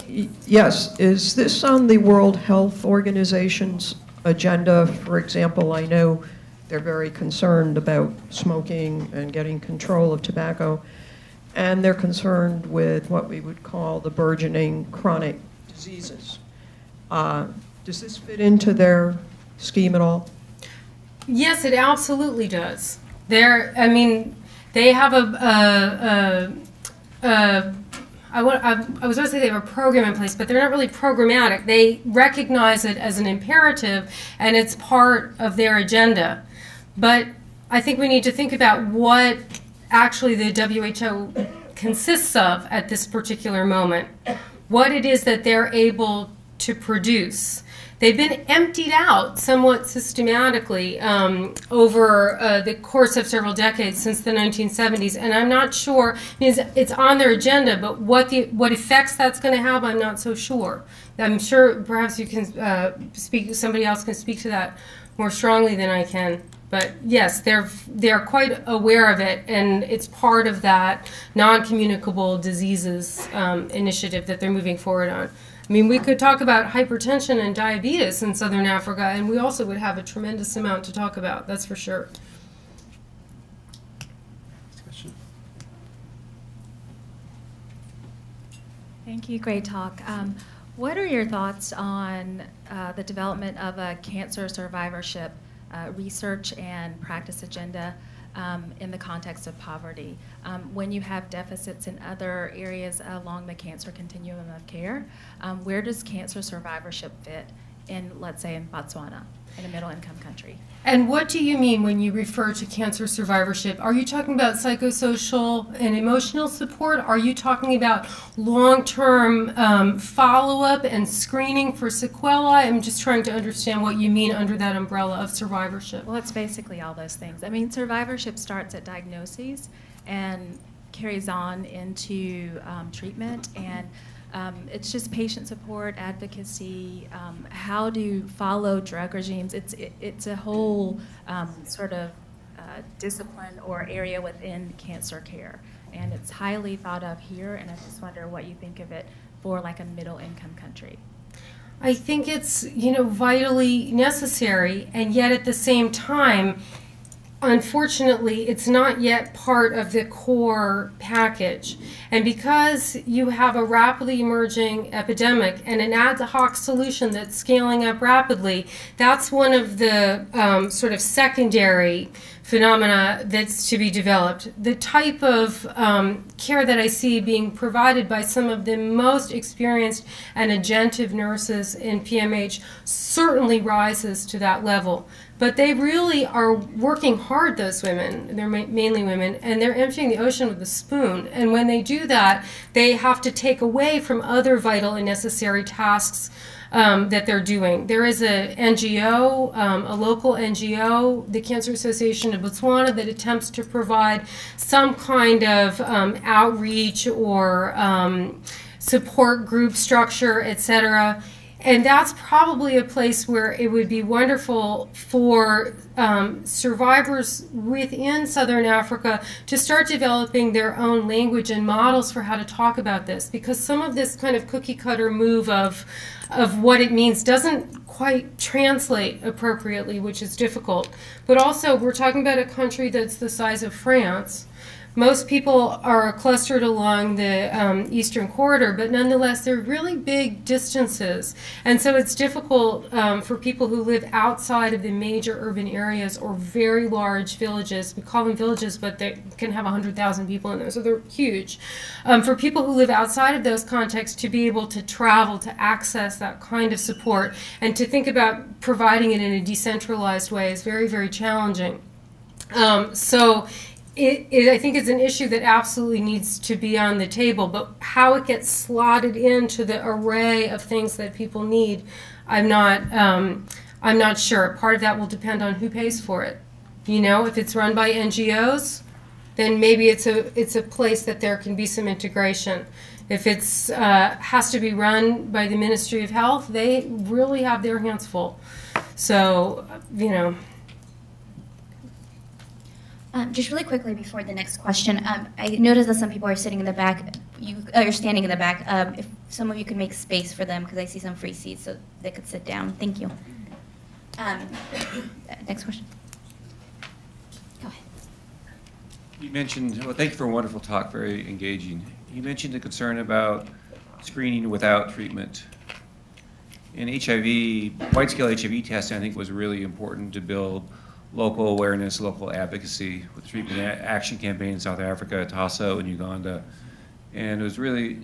Yes, is this on the World Health Organization's agenda? For example, I know they're very concerned about smoking and getting control of tobacco, and they're concerned with what we would call the burgeoning chronic diseases. Uh, Does this fit into their scheme at all? Yes, it absolutely does. They're, I mean, they have a, a, a, a I, wa- I, I was going to say they have a program in place, but they're not really programmatic. They recognize it as an imperative, and it's part of their agenda. But I think we need to think about what actually the WHO consists of at this particular moment, what it is that they're able to produce. They've been emptied out somewhat systematically um, over uh, the course of several decades since the 1970s, and I'm not sure. It's, it's on their agenda, but what the what effects that's going to have, I'm not so sure. I'm sure perhaps you can uh, speak. Somebody else can speak to that more strongly than I can. But yes, they're they're quite aware of it, and it's part of that non-communicable diseases um, initiative that they're moving forward on. I I mean, we could talk about hypertension and diabetes in southern Africa, and we also would have a tremendous amount to talk about, that's for sure. Thank you. Great talk. Um, what are your thoughts on uh, the development of a cancer survivorship uh, research and practice agenda um, in the context of poverty? Um, when you have deficits in other areas along the cancer continuum of care, um, where does cancer survivorship fit in, let's say, in Botswana, in a middle income country? And what do you mean when you refer to cancer survivorship? Are you talking about psychosocial and emotional support? Are you talking about long term um, follow up and screening for sequelae? I'm just trying to understand what you mean under that umbrella of survivorship. Well, it's basically all those things. I mean, survivorship starts at diagnoses and carries on into um, treatment and um, it's just patient support, advocacy, um, how to follow drug regimes. It's it, it's a whole um, sort of uh, discipline or area within cancer care, and it's highly thought of here. And I just wonder what you think of it for like a middle income country. I think it's you know vitally necessary, and yet at the same time, unfortunately, it's not yet part of the core package. And because you have a rapidly emerging epidemic and an ad hoc solution that's scaling up rapidly, that's one of the um, sort of secondary phenomena that's to be developed. The type of um, care that I see being provided by some of the most experienced and agentive nurses in PMH certainly rises to that level. But they really are working hard, those women, they're ma- mainly women, and they're emptying the ocean with a spoon. And when they do that, they have to take away from other vital and necessary tasks um, that they're doing. There is a NGO, um, a local NGO, the Cancer Association of Botswana, that attempts to provide some kind of um, outreach or um, support group structure, etc. And that's probably a place where it would be wonderful for um, survivors within Southern Africa to start developing their own language and models for how to talk about this. Because some of this kind of cookie cutter move of, of what it means doesn't quite translate appropriately, which is difficult. But also, we're talking about a country that's the size of France most people are clustered along the um, eastern corridor, but nonetheless, they're really big distances. And so it's difficult um, for people who live outside of the major urban areas or very large villages. We call them villages, but they can have 100,000 people in them, so they're huge. Um, for people who live outside of those contexts to be able to travel, to access that kind of support, and to think about providing it in a decentralized way is very, very challenging. Um, so it, it, I think it's an issue that absolutely needs to be on the table, but how it gets slotted into the array of things that people need, I'm not, um, I'm not sure. Part of that will depend on who pays for it. You know, if it's run by NGOs, then maybe it's a, it's a place that there can be some integration. If it's uh, has to be run by the Ministry of Health, they really have their hands full. So, you know. Um, just really quickly before the next question, um, I noticed that some people are sitting in the back. You uh, are standing in the back. Um, if some of you could make space for them, because I see some free seats, so they could sit down. Thank you. Um, next question. Go ahead. You mentioned, well, thank you for a wonderful talk, very engaging. You mentioned the concern about screening without treatment. In HIV, wide-scale HIV testing, I think, was really important to build local awareness, local advocacy with treatment action campaign in South Africa, TASO in Uganda. And it was really,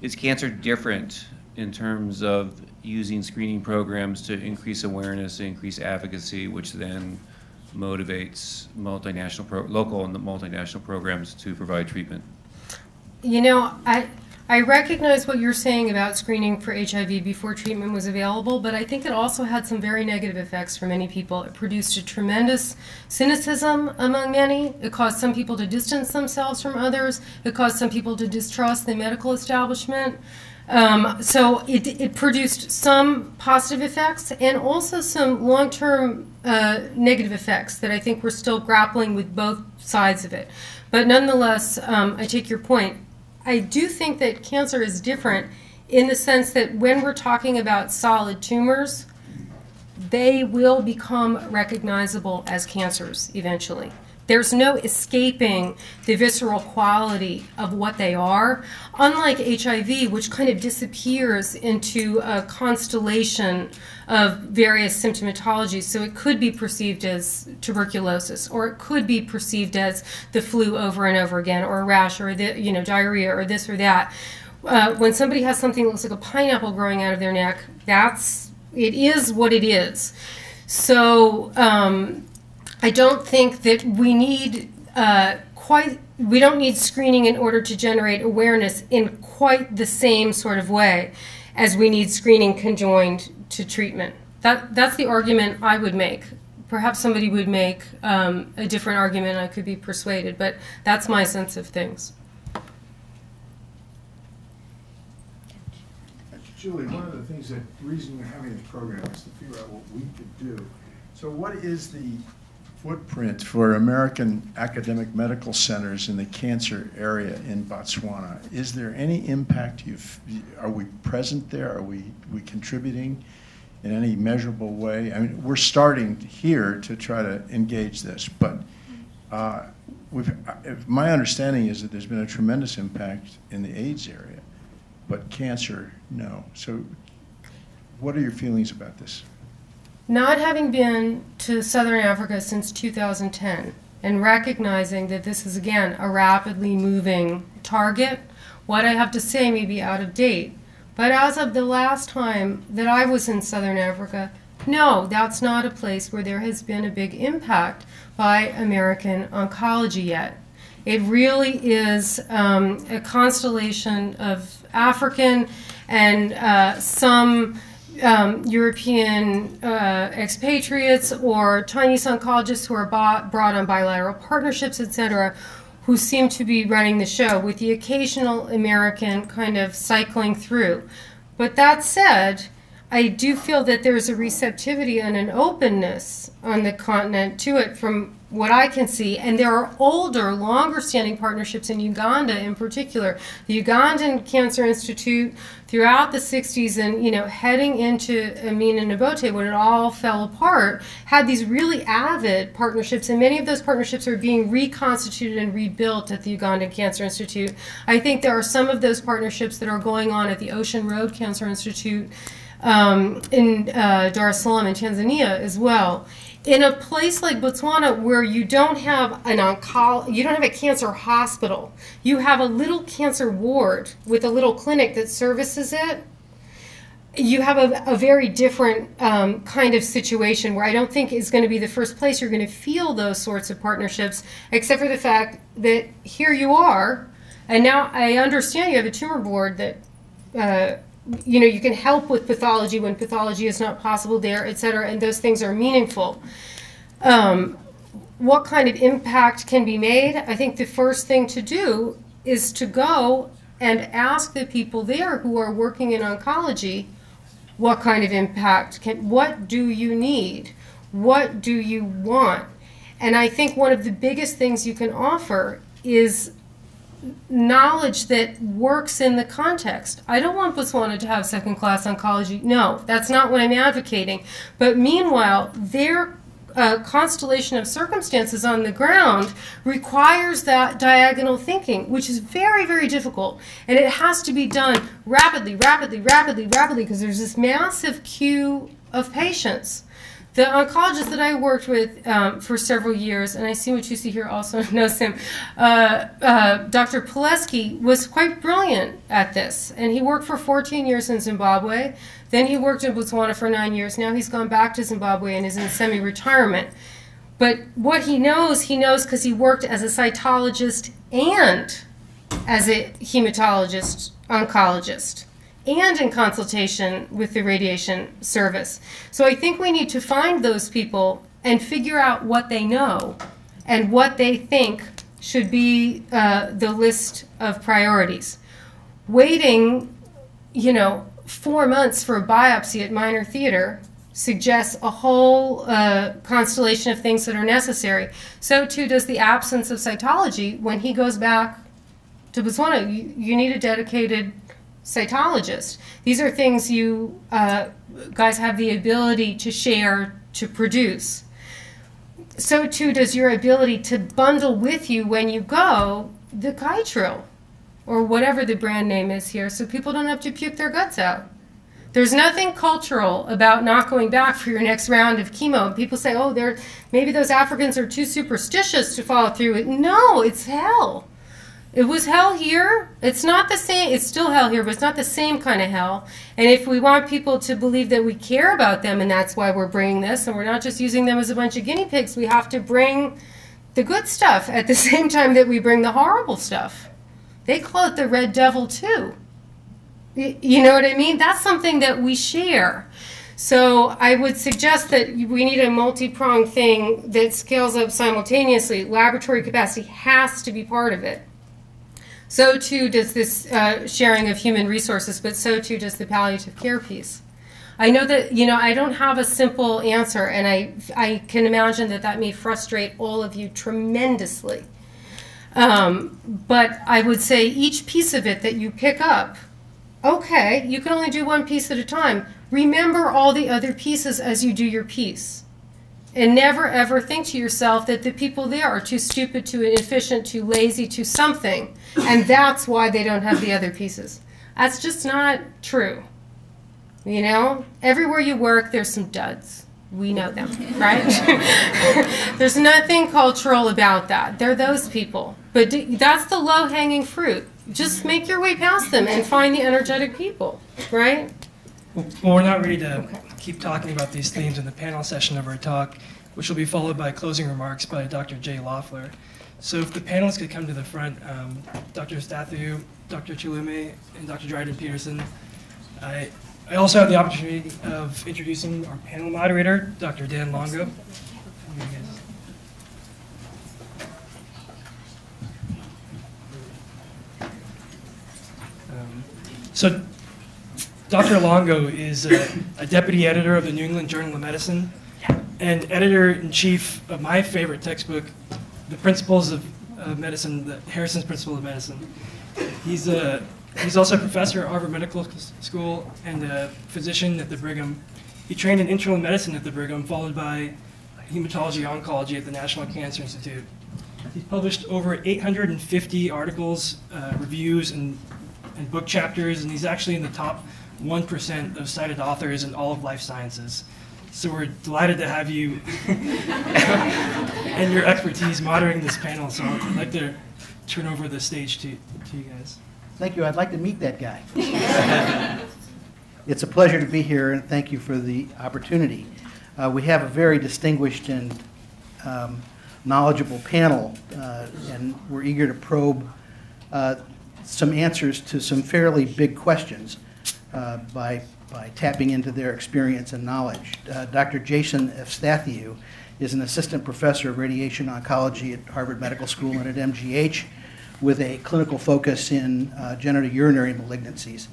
is cancer different in terms of using screening programs to increase awareness, increase advocacy, which then motivates multinational, pro- local and multinational programs to provide treatment? You know, I I recognize what you're saying about screening for HIV before treatment was available, but I think it also had some very negative effects for many people. It produced a tremendous cynicism among many. It caused some people to distance themselves from others. It caused some people to distrust the medical establishment. Um, so it, it produced some positive effects and also some long-term uh, negative effects that I think we're still grappling with both sides of it. But nonetheless, um, I take your point. I do think that cancer is different in the sense that when we're talking about solid tumors, they will become recognizable as cancers eventually. There's no escaping the visceral quality of what they are, unlike HIV, which kind of disappears into a constellation of various symptomatologies. So it could be perceived as tuberculosis, or it could be perceived as the flu over and over again, or a rash, or the, you know diarrhea, or this or that. Uh, when somebody has something that looks like a pineapple growing out of their neck, that's it is what it is. So um, I don't think that we need uh, quite. We don't need screening in order to generate awareness in quite the same sort of way as we need screening conjoined to treatment. That that's the argument I would make. Perhaps somebody would make um, a different argument. I could be persuaded, but that's my sense of things. Julie, one of the things that, reason we're having this program is to figure out what we could do. So what is the footprint for American academic medical centers in the cancer area in Botswana? Is there any impact you've, are we present there? Are we, we contributing in any measurable way? I mean, we're starting here to try to engage this, but uh, my understanding is that there's been a tremendous impact in the AIDS area, but cancer, no. So what are your feelings about this? Not having been to Southern Africa since 2010 and recognizing that this is again a rapidly moving target, what I have to say may be out of date. But as of the last time that I was in Southern Africa, no, that's not a place where there has been a big impact by American oncology yet. It really is um, a constellation of African and uh, some um, European uh, expatriates or Chinese oncologists who are bought, brought on bilateral partnerships, etc., who seem to be running the show, with the occasional American kind of cycling through. But that said, I do feel that there's a receptivity and an openness on the continent to it from what I can see. And there are older, longer standing partnerships in Uganda in particular. The Ugandan Cancer Institute throughout the 60s and, you know, heading into Amin and Obote when it all fell apart, had these really avid partnerships. And many of those partnerships are being reconstituted and rebuilt at the Ugandan Cancer Institute. I think there are some of those partnerships that are going on at the Ocean Road Cancer Institute um, in uh, Dar es Salaam in Tanzania as well in a place like Botswana where you don't have an you don't have a cancer hospital, you have a little cancer ward with a little clinic that services it. You have a, a very different um, kind of situation where I don't think is going to be the first place you're going to feel those sorts of partnerships, except for the fact that here you are, and now I understand you have a tumor board that uh, you know, you can help with pathology when pathology is not possible there, et cetera, and those things are meaningful. Um, what kind of impact can be made? I think the first thing to do is to go and ask the people there who are working in oncology what kind of impact can, what do you need? What do you want? And I think one of the biggest things you can offer is knowledge that works in the context. I don't want Botswana to have second class oncology. No, that's not what I'm advocating. But meanwhile, their uh, constellation of circumstances on the ground requires that diagonal thinking, which is very, very difficult. And it has to be done rapidly, rapidly, rapidly, rapidly, because there's this massive queue of patients. The oncologist that I worked with um, for several years, and I see what you see here also knows him, uh, uh, Dr. Pileski was quite brilliant at this. And he worked for 14 years in Zimbabwe. Then he worked in Botswana for nine years. Now he's gone back to Zimbabwe and is in semi retirement. But what he knows, he knows because he worked as a cytologist and as a hematologist oncologist and in consultation with the radiation service. So I think we need to find those people and figure out what they know and what they think should be uh, the list of priorities. Waiting, you know, four months for a biopsy at minor theater suggests a whole uh, constellation of things that are necessary. So too does the absence of cytology when he goes back to Botswana. You, you need a dedicated cytologist. These are things you uh, guys have the ability to share, to produce. So too does your ability to bundle with you when you go the Kytril or whatever the brand name is here so people don't have to puke their guts out. There's nothing cultural about not going back for your next round of chemo. People say, oh, maybe those Africans are too superstitious to follow through. No, it's hell. It was hell here. It's not the same. It's still hell here, but it's not the same kind of hell. And if we want people to believe that we care about them, and that's why we're bringing this, and we're not just using them as a bunch of guinea pigs, we have to bring the good stuff at the same time that we bring the horrible stuff. They call it the red devil too. You know what I mean? That's something that we share. So I would suggest that we need a multi-pronged thing that scales up simultaneously. Laboratory capacity has to be part of it. So too does this uh, sharing of human resources, but so too does the palliative care piece. I know that you know I don't have a simple answer, and I I can imagine that that may frustrate all of you tremendously. Um, but I would say each piece of it that you pick up, okay, you can only do one piece at a time. Remember all the other pieces as you do your piece. And never ever think to yourself that the people there are too stupid, too inefficient, too lazy, too something. And that's why they don't have the other pieces. That's just not true. You know, everywhere you work, there's some duds. We know them, right? there's nothing cultural about that. They're those people. But d- that's the low hanging fruit. Just make your way past them and find the energetic people, right? Well, we're not ready to keep talking about these themes in the panel session of our talk, which will be followed by closing remarks by Dr. Jay Loeffler. So if the panelists could come to the front, um, Dr. Efstathiou, Dr. Chilume, and Dr. Dryden Peterson. I, I also have the opportunity of introducing our panel moderator, Dr. Dan Longo. Um, So Dr. Longo is a, a deputy editor of the New England Journal of Medicine and editor in chief of my favorite textbook, The Principles of, of Medicine, the Harrison's Principles of Medicine. He's a he's also a professor at Harvard Medical School and a physician at the Brigham. He trained in internal medicine at the Brigham, followed by hematology oncology at the National Cancer Institute. He's published over 850 articles, uh, reviews, and, and book chapters, and he's actually in the top 1% of cited authors in all of life sciences. So we're delighted to have you and your expertise moderating this panel. So I'd like to turn over the stage to, to you guys. Thank you. I'd like to meet that guy. It's a pleasure to be here, and thank you for the opportunity. Uh, We have a very distinguished and um, knowledgeable panel, uh, and we're eager to probe uh, some answers to some fairly big questions uh, by by tapping into their experience and knowledge. Uh, Dr. Jason Efstathiou is an assistant professor of radiation oncology at Harvard Medical School and at MGH with a clinical focus in uh, genitourinary malignancies.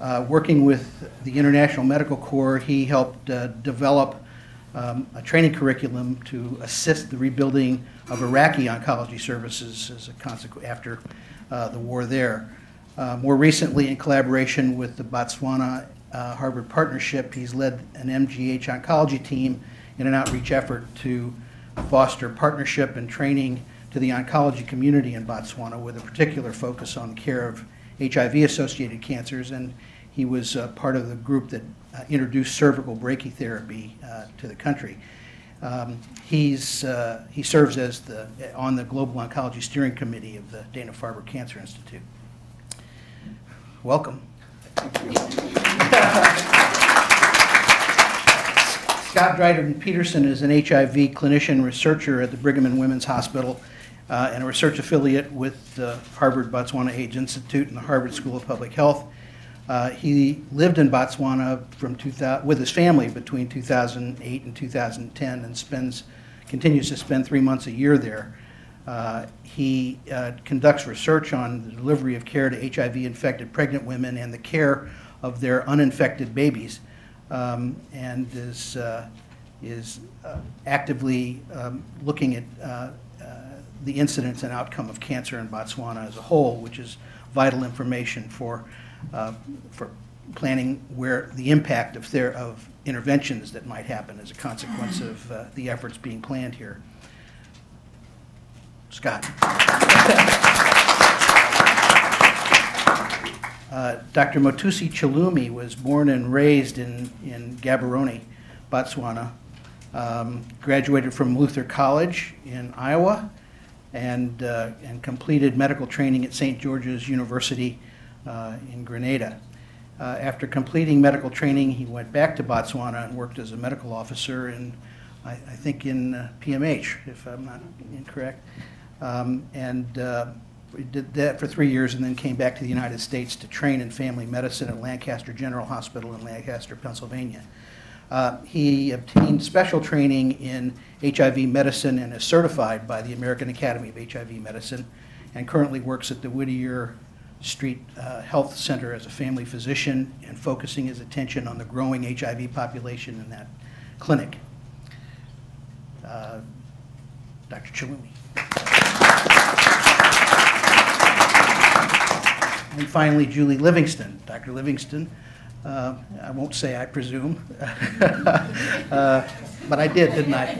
Uh, Working with the International Medical Corps, he helped uh, develop um, a training curriculum to assist the rebuilding of Iraqi oncology services as a consequence after uh, the war there. Uh, More recently, in collaboration with the Botswana uh, Harvard Partnership, he's led an MGH oncology team in an outreach effort to foster partnership and training to the oncology community in Botswana with a particular focus on care of HIV-associated cancers. And he was uh, part of the group that uh, introduced cervical brachytherapy uh, to the country. Um, He's, uh, he serves as the, on the Global Oncology Steering Committee of the Dana-Farber Cancer Institute. Welcome. Scott Dryden Peterson is an HIV clinician researcher at the Brigham and Women's Hospital uh, and a research affiliate with the Harvard Botswana AIDS Institute and the Harvard School of Public Health. Uh, he lived in Botswana from 2000, with his family between 2008 and 2010 and spends, continues to spend three months a year there. Uh, He uh, conducts research on the delivery of care to HIV-infected pregnant women and the care of their uninfected babies, um, and is, uh, is uh, actively um, looking at uh, uh, the incidence and outcome of cancer in Botswana as a whole, which is vital information for uh, for planning where the impact of, ther- of interventions that might happen as a consequence of uh, the efforts being planned here. Scott. Uh, Dr. Mothusi Chilume was born and raised in, in Gaborone, Botswana. Um, graduated from Luther College in Iowa and, uh, and completed medical training at St. George's University uh, in Grenada. Uh, after completing medical training, he went back to Botswana and worked as a medical officer in, I, I think, in uh, PMH, if I'm not incorrect. Um, and uh, we did that for three years and then came back to the United States to train in family medicine at Lancaster General Hospital in Lancaster, Pennsylvania. Uh, he obtained special training in HIV medicine and is certified by the American Academy of HIV Medicine and currently works at the Whittier Street uh, Health Center as a family physician and focusing his attention on the growing HIV population in that clinic. Uh, Dr. Chilume. And finally, Julie Livingston. Dr. Livingston, uh, I won't say I presume, uh, but I did, didn't I?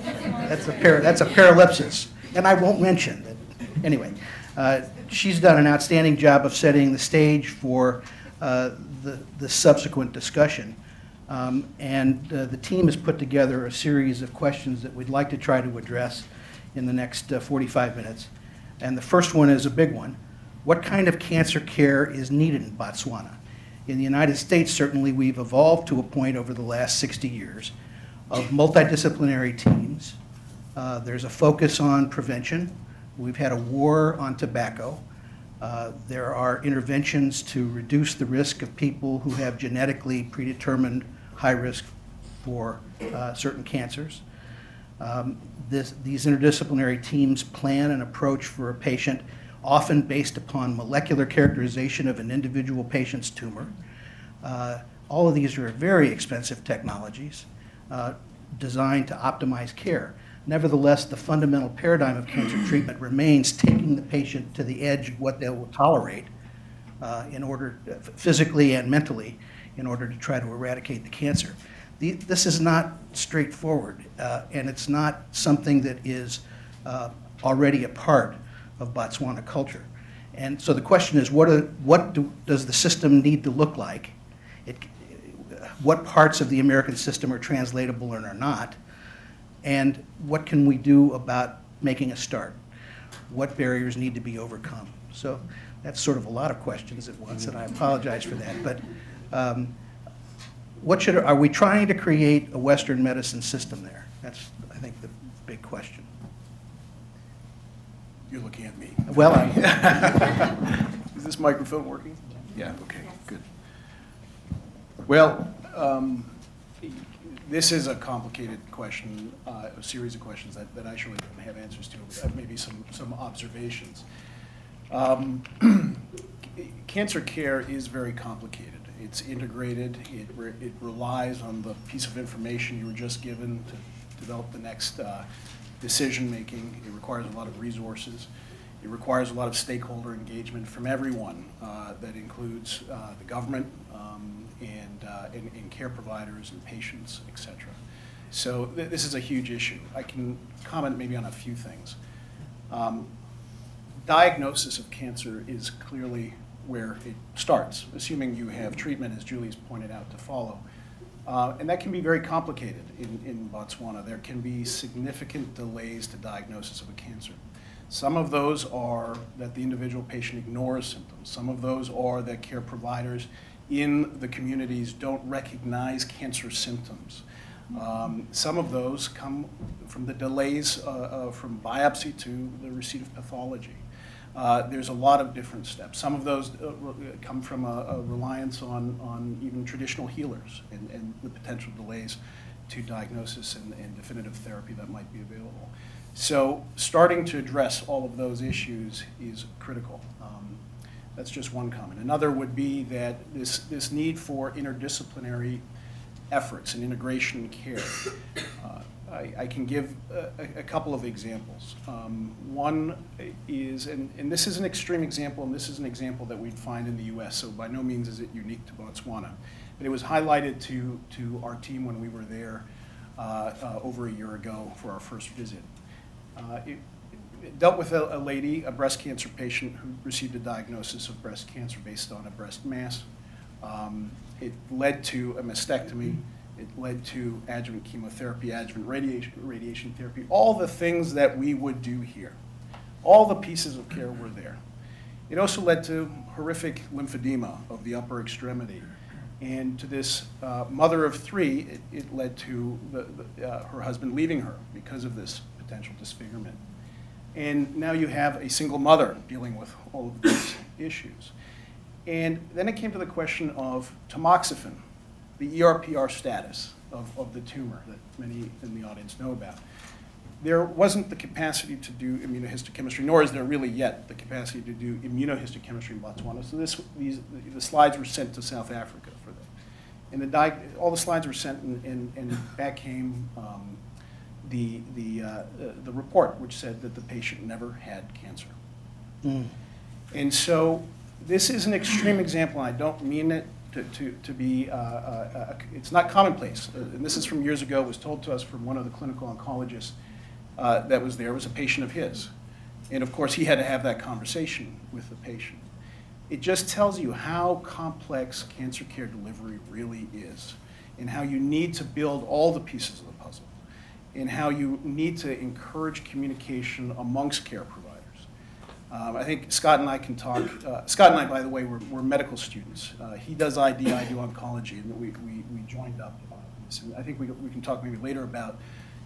That's a par- that's a paralipsis, and I won't mention that. Anyway, uh, she's done an outstanding job of setting the stage for uh, the, the subsequent discussion. Um, and uh, the team has put together a series of questions that we'd like to try to address in the next uh, 45 minutes. And the first one is a big one. What kind of cancer care is needed in Botswana? In the United States, certainly, we've evolved to a point over the last 60 years of multidisciplinary teams. Uh, there's a focus on prevention. We've had a war on tobacco. Uh, there are interventions to reduce the risk of people who have genetically predetermined high risk for uh, certain cancers. Um, this, these interdisciplinary teams plan an approach for a patient often based upon molecular characterization of an individual patient's tumor. Uh, all of these are very expensive technologies uh, designed to optimize care. Nevertheless, the fundamental paradigm of cancer treatment remains taking the patient to the edge of what they will tolerate uh, in order, physically and mentally, in order to try to eradicate the cancer. The, this is not straightforward, uh, and it's not something that is uh, already a part of Botswana culture. And so the question is, what, are, what do, does the system need to look like? It, what parts of the American system are translatable and are not? And what can we do about making a start? What barriers need to be overcome? So that's sort of a lot of questions at once, and I apologize for that. But um, what should, are we trying to create a Western medicine system there? That's, I think, the big question. You're looking at me. Well, I- Is this microphone working? Yeah, okay, good. Well, um, this is a complicated question, uh, a series of questions that, that I surely don't have answers to, uh, maybe some, some observations. Um, Cancer care is very complicated. It's integrated, it, re- it relies on the piece of information you were just given to develop the next uh, decision-making. It requires a lot of resources. It requires a lot of stakeholder engagement from everyone. Uh, that includes uh, the government um, and, uh, and, and care providers and patients, et cetera. So th- this is a huge issue. I can comment maybe on a few things. Um, diagnosis of cancer is clearly where it starts, assuming you have treatment, as Julie's pointed out, to follow. Uh, and that can be very complicated in, in Botswana. There can be significant delays to diagnosis of a cancer. Some of those are that the individual patient ignores symptoms. Some of those are that care providers in the communities don't recognize cancer symptoms. Um, some of those come from the delays uh, uh, from biopsy to the receipt of pathology. Uh, there's a lot of different steps. Some of those uh, re- come from a, a reliance on, on even traditional healers and, and the potential delays to diagnosis and, and definitive therapy that might be available. So starting to address all of those issues is critical. Um, that's just one comment. Another would be that this, this need for interdisciplinary efforts and integration care. Uh, I, I can give a, a- couple of examples. Um, One is, and, and this is an extreme example, and this is an example that we'd find in the US, so by no means is it unique to Botswana. But it was highlighted to, to our team when we were there uh, uh, over a year ago for our first visit. Uh, It it dealt with a, a lady, a breast cancer patient, who received a diagnosis of breast cancer based on a breast mass. Um, It led to a mastectomy. It led to adjuvant chemotherapy, adjuvant radiation, radiation therapy, all the things that we would do here. All the pieces of care were there. It also led to horrific lymphedema of the upper extremity. And to this uh, mother of three, it, it led to the, the, uh, her husband leaving her because of this potential disfigurement. And now you have a single mother dealing with all of these issues. And then it came to the question of tamoxifen, the ERPR status of, of the tumor that many in the audience know about. There wasn't the capacity to do immunohistochemistry, nor is there really yet the capacity to do immunohistochemistry in Botswana. So this, these, the slides were sent to South Africa for that. And the all the slides were sent, and, and, and back came um, the, the, uh, uh, the report, which said that the patient never had cancer. And so this is an extreme example, and I don't mean it to, to, to be, uh, uh, it's not commonplace. Uh, And this is from years ago, it was told to us from one of the clinical oncologists uh, that was there, It was a patient of his. And of course, he had to have that conversation with the patient. It just tells you how complex cancer care delivery really is, and how you need to build all the pieces of the puzzle, and how you need to encourage communication amongst care providers. Um, I think Scott and I can talk. Uh, Scott and I, by the way, we're, we're medical students. Uh, he does ID, I do oncology, and we, we, we joined up on this. And I think we, we can talk maybe later about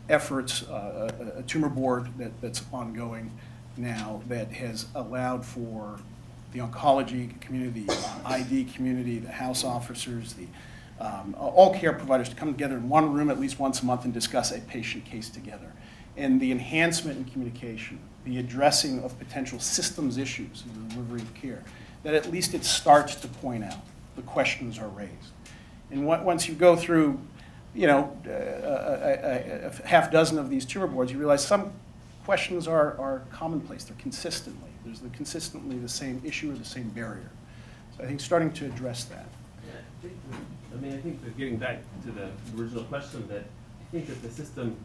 efforts, uh, a, a tumor board that, that's ongoing now that has allowed for the oncology community, the ID community, the house officers, the um, all care providers to come together in one room at least once a month and discuss a patient case together. And the enhancement in communication, the addressing of potential systems issues in the delivery of care, that at least it starts to point out, the questions are raised. And on- once you go through, you know, uh, a, a- a half dozen of these tumor boards, you realize some questions are, are commonplace, they're consistently, there's the consistently the same issue or the same barrier. So I think starting to address that. Yeah, I think, I mean, I think that getting back to the original question, that I think that the system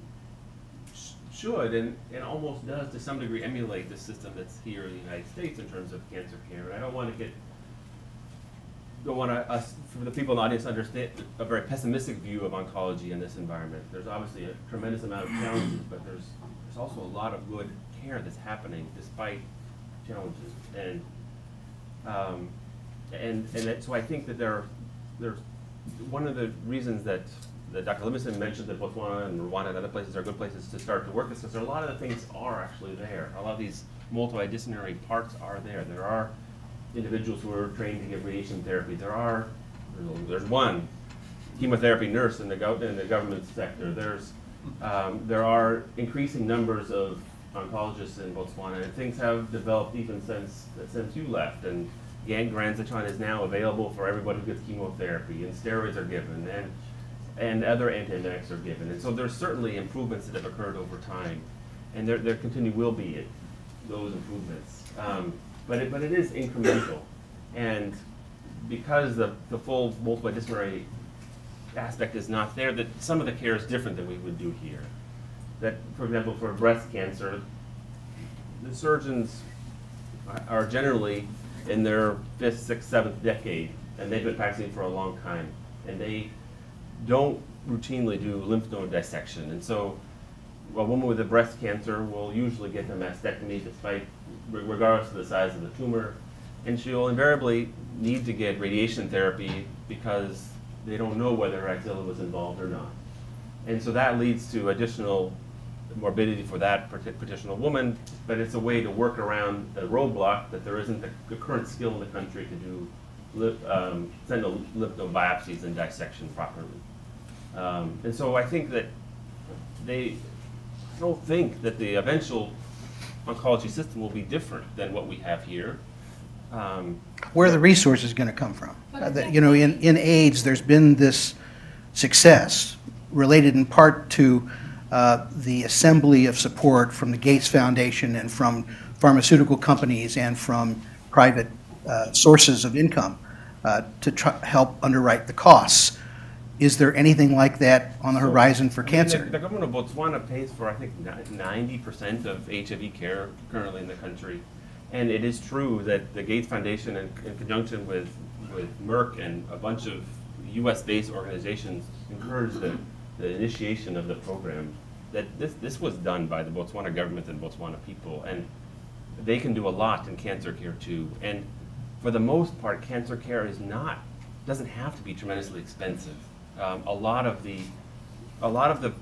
should and, and almost does to some degree emulate the system that's here in the United States in terms of cancer care. And I don't want to get, don't want to, us, for the people in the audience, understand a very pessimistic view of oncology in this environment. There's obviously a tremendous amount of challenges, but there's, there's also a lot of good care that's happening despite challenges. And um, and, and so I think that there, there's, one of the reasons that, that Dr. Livingston mentioned that Botswana and Rwanda and other places are good places to start to work is because a lot of the things are actually there. A lot of these multidisciplinary parts are there. There are individuals who are trained to give radiation therapy. There are, there's- one chemotherapy nurse in the gov, in the government sector. There's, um, there are increasing numbers of oncologists in Botswana, and things have developed even since, since you left. And Yang Granisetron is now available for everybody who gets chemotherapy, and steroids are given, and, and other antiemetics are given. And so there's certainly improvements that have occurred over time, and there, there continue will be it, those improvements. Um, but it, but it is incremental, and because the, the full multidisciplinary aspect is not there, that some of the care is different than we would do here. That, for example, for breast cancer, the surgeons are- generally in their fifth, sixth, seventh decade, and they've been practicing for a long time. And they don't routinely do lymph node dissection. And so a woman with a breast cancer will usually get a mastectomy despite, regardless of the size of the tumor. And she'll invariably need to get radiation therapy because they don't know whether axilla was involved or not. And so that leads to additional morbidity for that partic- particular woman, but it's a way to work around a roadblock that there isn't the, the current skill in the country to do um, sentinel lymph node biopsies and dissection properly. Um, and so I think that they, don't think that the eventual oncology system will be different than what we have here. Um, Where are the resources going to come from? Uh, that, You know, in, in AIDS, there's been this success related in part to uh, the assembly of support from the Gates Foundation and from pharmaceutical companies and from private uh, sources of income uh, to try, help underwrite the costs. Is there anything like that on the horizon for mean, the- cancer? The government of Botswana pays for, I think, ninety percent of HIV care currently in the country. And it is true that the Gates Foundation, in, in conjunction with, with Merck and a bunch of US-based organizations, encouraged the, the initiation of the program. That this, this was done by the Botswana government and Botswana people, and they can do a lot in cancer care too. And for the most part, cancer care is not, doesn't have to be tremendously expensive. Um, a lot of the, a lot of the,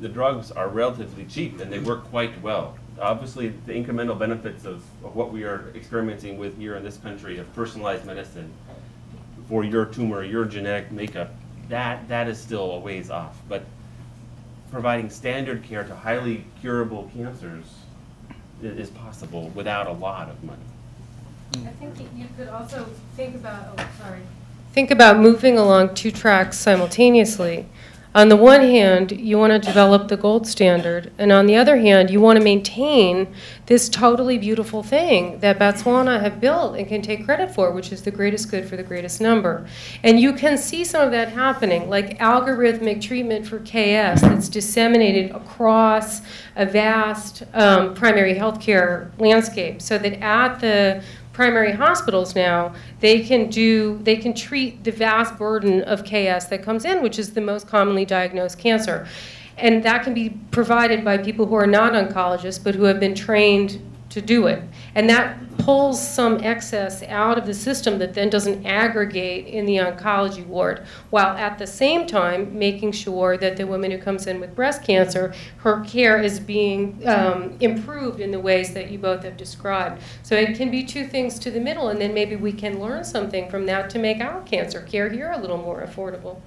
the drugs are relatively cheap and they work quite well. Obviously, the incremental benefits of, of what we are experimenting with here in this country of personalized medicine for your tumor, your genetic makeup, that, that is still a ways off. But providing standard care to highly curable cancers is possible without a lot of money. I think you could also think about, oh, sorry. Think about moving along two tracks simultaneously. On the one hand, you want to develop the gold standard, and on the other hand, you want to maintain this totally beautiful thing that Botswana have built and can take credit for, which is the greatest good for the greatest number. And you can see some of that happening, like algorithmic treatment for KS that's disseminated across a vast um, primary healthcare landscape, so that at the primary hospitals now, they can do, they can treat the vast burden of KS that comes in, which is the most commonly diagnosed cancer. And that can be provided by people who are not oncologists, but who have been trained to do it. And that pulls some excess out of the system that then doesn't aggregate in the oncology ward, while at the same time making sure that the woman who comes in with breast cancer, her care is being um, improved in the ways that you both have described. So it can be two things to the middle, and then maybe we can learn something from that to make our cancer care here a little more affordable.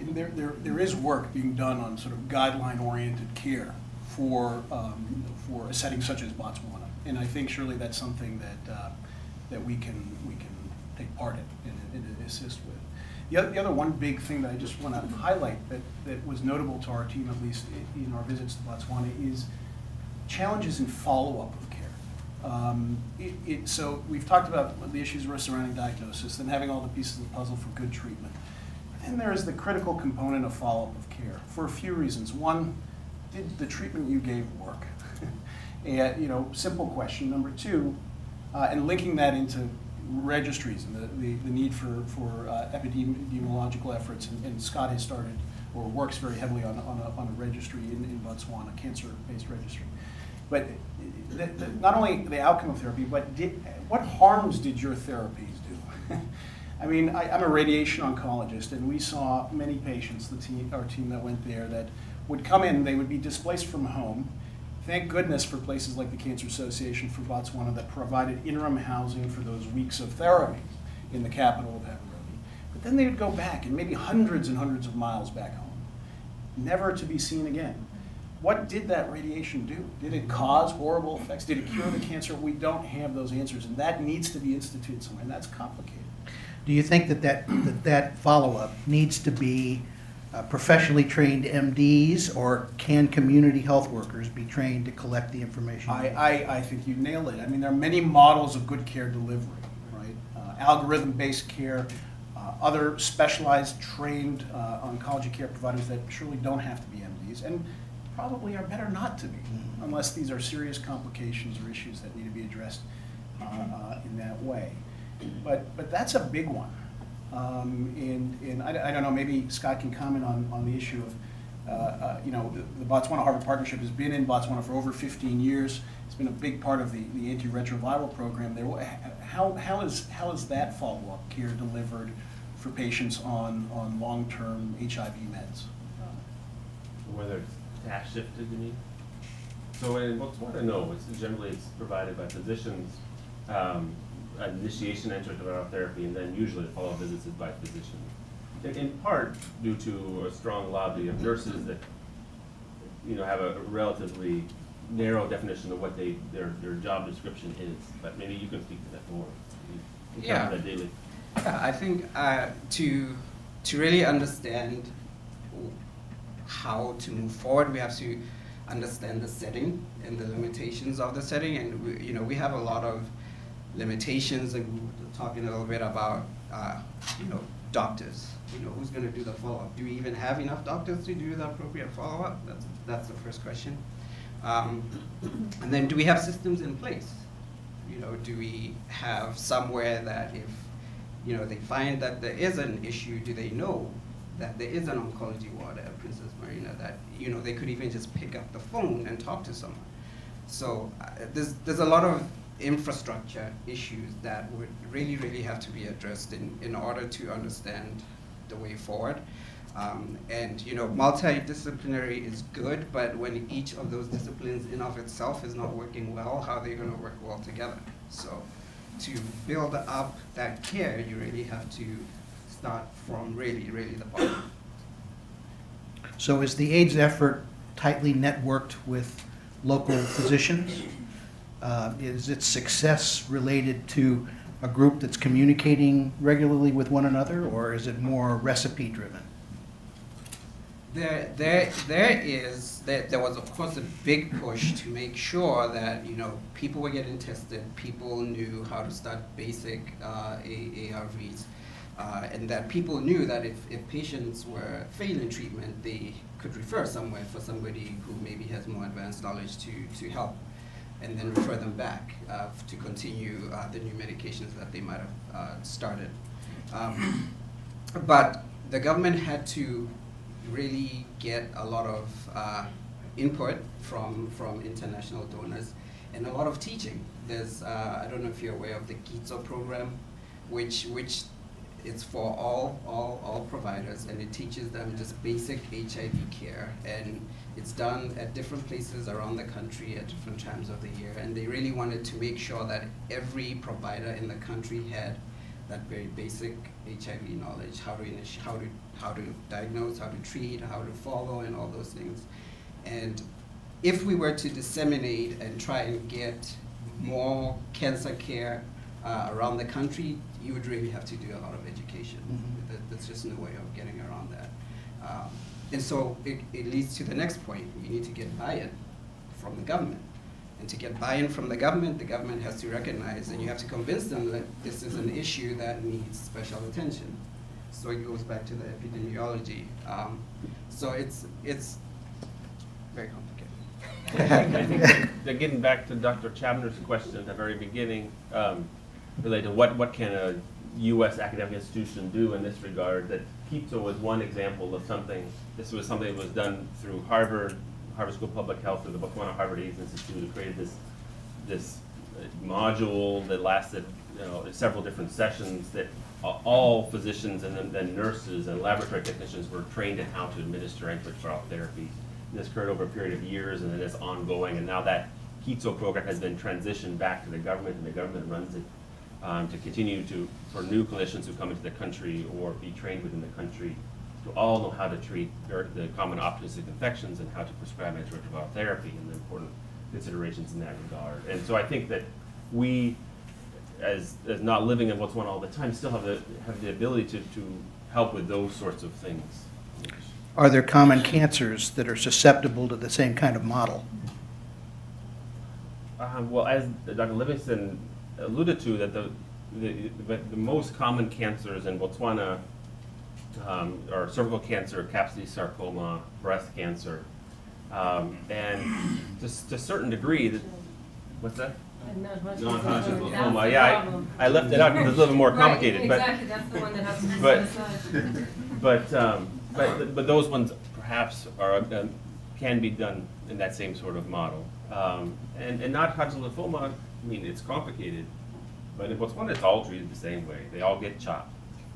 There, there, there is work being done on sort of guideline-oriented care for, um, for a setting such as Botswana. And I think surely that's something that, uh, that we can, we can take part in and, and assist with. The other, the other one big thing that I just want to highlight that, that was notable to our team, at least in our visits to Botswana, is challenges in follow-up of care. Um, it, it, so we've talked about the issues surrounding diagnosis and having all the pieces of the puzzle for good treatment. Then there is the critical component of follow-up of care for a few reasons. One, did the treatment you gave work? And you know, simple question. Number two, uh, and linking that into registries and the, the, the need for, for uh, epidemiological efforts. And, and Scott has started or works very heavily on, on, a, on a registry in, in Botswana, cancer-based registry. But the, the, not only the outcome of therapy, but did, what harms did your therapies do? I mean, I, I'm a radiation oncologist, and we saw many patients, the team, our team that went there, that would come in, they would be displaced from home. Thank goodness for places like the Cancer Association for Botswana that provided interim housing for those weeks of therapy in the capital of Gaborone. But then they would go back, and maybe hundreds and hundreds of miles back home, never to be seen again. What did that radiation do? Did it cause horrible effects? Did it cure the cancer? We don't have those answers, and that needs to be instituted somewhere, and that's complicated. Do you think that that, that, that follow-up needs to be uh, professionally trained MDs, or can community health workers be trained to collect the information? I, I, I think you nailed it. I mean, there are many models of good care delivery, right? Uh, algorithm-based care, uh, other specialized trained uh, oncology care providers that surely don't have to be MDs, and probably are better not to be, unless these are serious complications or issues that need to be addressed uh, uh, in that way. But, but that's a big one. Um, And, and I, I don't know, maybe Scott can comment on, on the issue of, uh, uh, you know, the- the Botswana-Harvard Partnership has been in Botswana for over 15 years. It's been a big part of the, the antiretroviral program there. How, how is, how is that follow-up care delivered for patients on, on long-term HIV meds? Whether it's task shifted, you mean? So in Botswana, no, it's generally it's provided by physicians, um, initiation into antiretroviral therapy, and then usually the follow-up visits is by physicians. In, part due to a strong lobby of nurses that, you know, have a relatively narrow definition of what they, their, their job description is, but maybe you can speak to that more. Yeah. that daily. Yeah, I think uh, to to really understand how to move forward. We have to understand the setting and the limitations of the setting, and we, you know we have a lot of limitations, and talking a little bit about uh, you know doctors. You know who's going to do the follow up? Do we even have enough doctors to do the appropriate follow up? That's that's the first question. Um, and then do we have systems in place? You know, do we have somewhere that if you know they find that there is an issue, do they know that there is an oncology ward at Princess Marina that you know they could even just pick up the phone and talk to someone. So uh, there's there's a lot of infrastructure issues that would really really have to be addressed in in order to understand the way forward. Um, and you know, multidisciplinary is good, but when each of those disciplines in of itself is not working well, how are they going to work well together? So, to build up that care, you really have to start from really, really the bottom. So is the AIDS effort tightly networked with local physicians? Uh, Is its success related to a group that's communicating regularly with one another, or is it more recipe-driven? There, there, there is, there, there was of course a big push to make sure that, you know, people were getting tested, people knew how to start basic uh, ARVs, uh, and that people knew that if, if patients were failing treatment, they could refer somewhere for somebody who maybe has more advanced knowledge to, to help, and then refer them back uh, to continue uh, the new medications that they might have uh, started. Um, but the government had to really get a lot of uh, input from, from international donors and a lot of teaching. There's, uh, I don't know if you're aware of the KITSO program, which, which it's for all, all, all providers and it teaches them just basic HIV care and it's done at different places around the country at different times of the year and they really wanted to make sure that every provider in the country had that very basic HIV knowledge, how to initi- how to how to diagnose, how to treat, how to follow, and all those things. And if we were to disseminate and try and get more cancer care uh, around the country, you would really have to do a lot of education. Mhm. That, there's just no way of getting around that. Um, and so it, it leads to the next point. We need to get buy-in from the government. And to get buy-in from the government, the government has to recognize and you have to convince them that this is an issue that needs special attention. So it goes back to the epidemiology. Um, so it's, it's very complicated. I think getting back to Dr. Chabner's question at the very beginning, um, related to what, what can a U.S. academic institution do in this regard, that KITSO was one example of something, this was something that was done through Harvard, Harvard School of Public Health, through the Botswana Harvard AIDS Institute, who created this, this uh, module that lasted, you know, several different sessions that all physicians and then- then nurses and laboratory technicians were trained in how to administer antiretroviral therapy. And This occurred over a period of years and then it is ongoing, and now that KITSO program has been transitioned back to the government, and the government runs it um, to continue to, for new clinicians who come into the country or be trained within the country, to all know how to treat the common opportunistic infections and how to prescribe antiretroviral therapy and the important considerations in that regard. And so I think that we, as, as not living in Botswana all the time, still have the, have the ability to, to help with those sorts of things. Are there common cancers that are susceptible to the same kind of model? Um, well, as Dr. Livingston alluded to, that the, the, the, the most common cancers in Botswana um, are cervical cancer, Kaposi sarcoma, breast cancer, um, and to, to a certain degree, that, what's that? Non-Hodgkin's lymphoma. Yeah, I, I left it out because it's a little bit more complicated, but. Exactly, that's the one that has to be But- But, um, but, but those ones perhaps are, uh, can be done in that same sort of model. Um, and, and non-Hodgkin lymphoma, I mean, it's complicated, but in Botswana, it's all treated the same way. They all get chopped.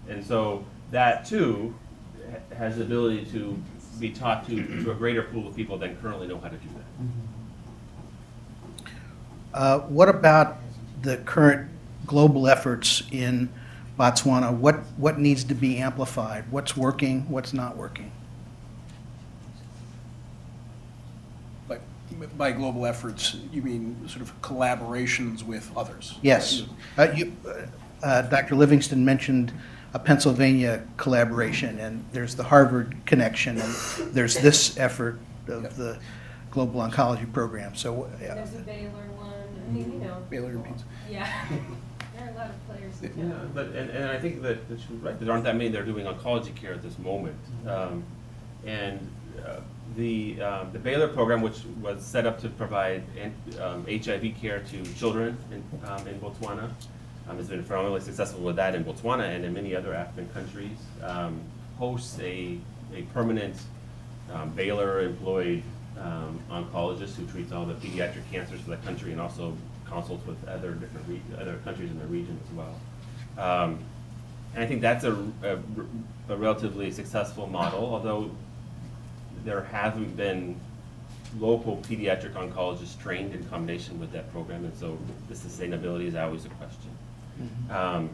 And so that too has the ability to be taught to, to a greater pool of people than currently know how to do that. Uh, What about the current global efforts in Botswana? What, what needs to be amplified? What's working, what's not working? By global efforts, you mean sort of collaborations with others? Yes. Uh, you- uh, Dr. Livingston mentioned a Pennsylvania collaboration, and there's the Harvard connection, and there's this effort of the Global Oncology Program. So, uh, There's a Baylor one, I mean, you know. Baylor Beats. Yeah, there are a lot of players. in Yeah, but, and, and I think that, that right, there aren't that many that are doing oncology care at this moment. Um, And uh, the, um, the Baylor program, which was set up to provide um, HIV care to children in, um, in Botswana, um, has been phenomenally successful with that in Botswana and in many other African countries. Um, Hosts a, a permanent Baylor-employed um, oncologist who treats all the pediatric cancers for the country and also consults with other different, re- other countries in the region as well. And I think that's a, a a relatively successful model, although there haven't been local pediatric oncologists trained in combination with that program, and so the sustainability is always a question. Um,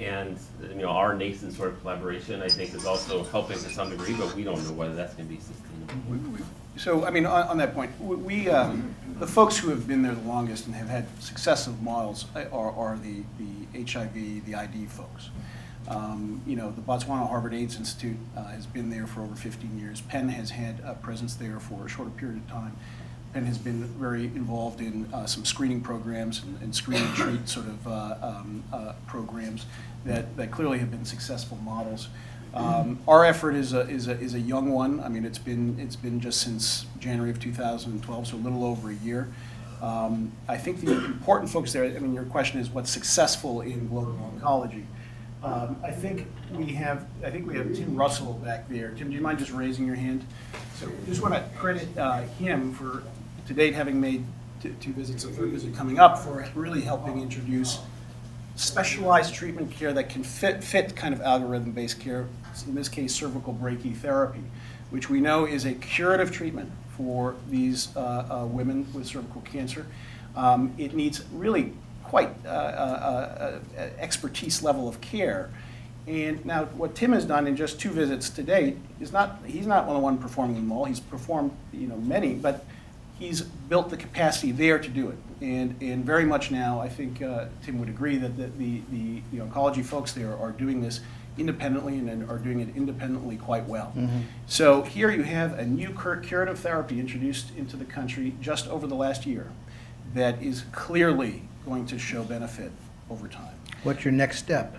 And, you know, our nascent sort of collaboration, I think, is also helping to some degree, but we don't know whether that's gonna be sustainable. So, I mean, on, on that point, we- we, um, the folks who have been there the longest and have had successive models uh, are, are the, the HIV, the ID folks. Um, You know, the Botswana Harvard AIDS Institute uh, has been there for over 15 years. Penn has had a presence there for a shorter period of time. Penn has been very involved in uh, some screening programs and- and screen and treat sort of uh, um, uh, programs that, that clearly have been successful models. Um, Our effort is a, is a, is a young one. I mean, it's been, it's been just since January of 2012, so a little over a year. Um, I think the important focus there, I mean, your question is what's successful in global oncology. Um, I think we have, I think we have Tim Russell back there. Tim, do you mind just raising your hand? So just want to credit uh, him for, to date, having made two two visits, a third visit coming up, for really helping introduce specialized treatment care that can fit, fit kind of algorithm-based care, in this case cervical brachytherapy, which we know is a curative treatment for these uh, uh, women with cervical cancer. Um, It needs really quite uh, uh, uh, expertise level of care. And now, what Tim has done in just two visits to date is not, he's not the one performing them all, he's performed, you know, many, but he's built the capacity there to do it. And, and very much now, I think uh, Tim would agree that the, the, the the oncology folks there are doing this independently and are doing it independently quite well. So here you have a new cur- curative therapy introduced into the country just over the last year that is clearly going to show benefit over time. What's your next step?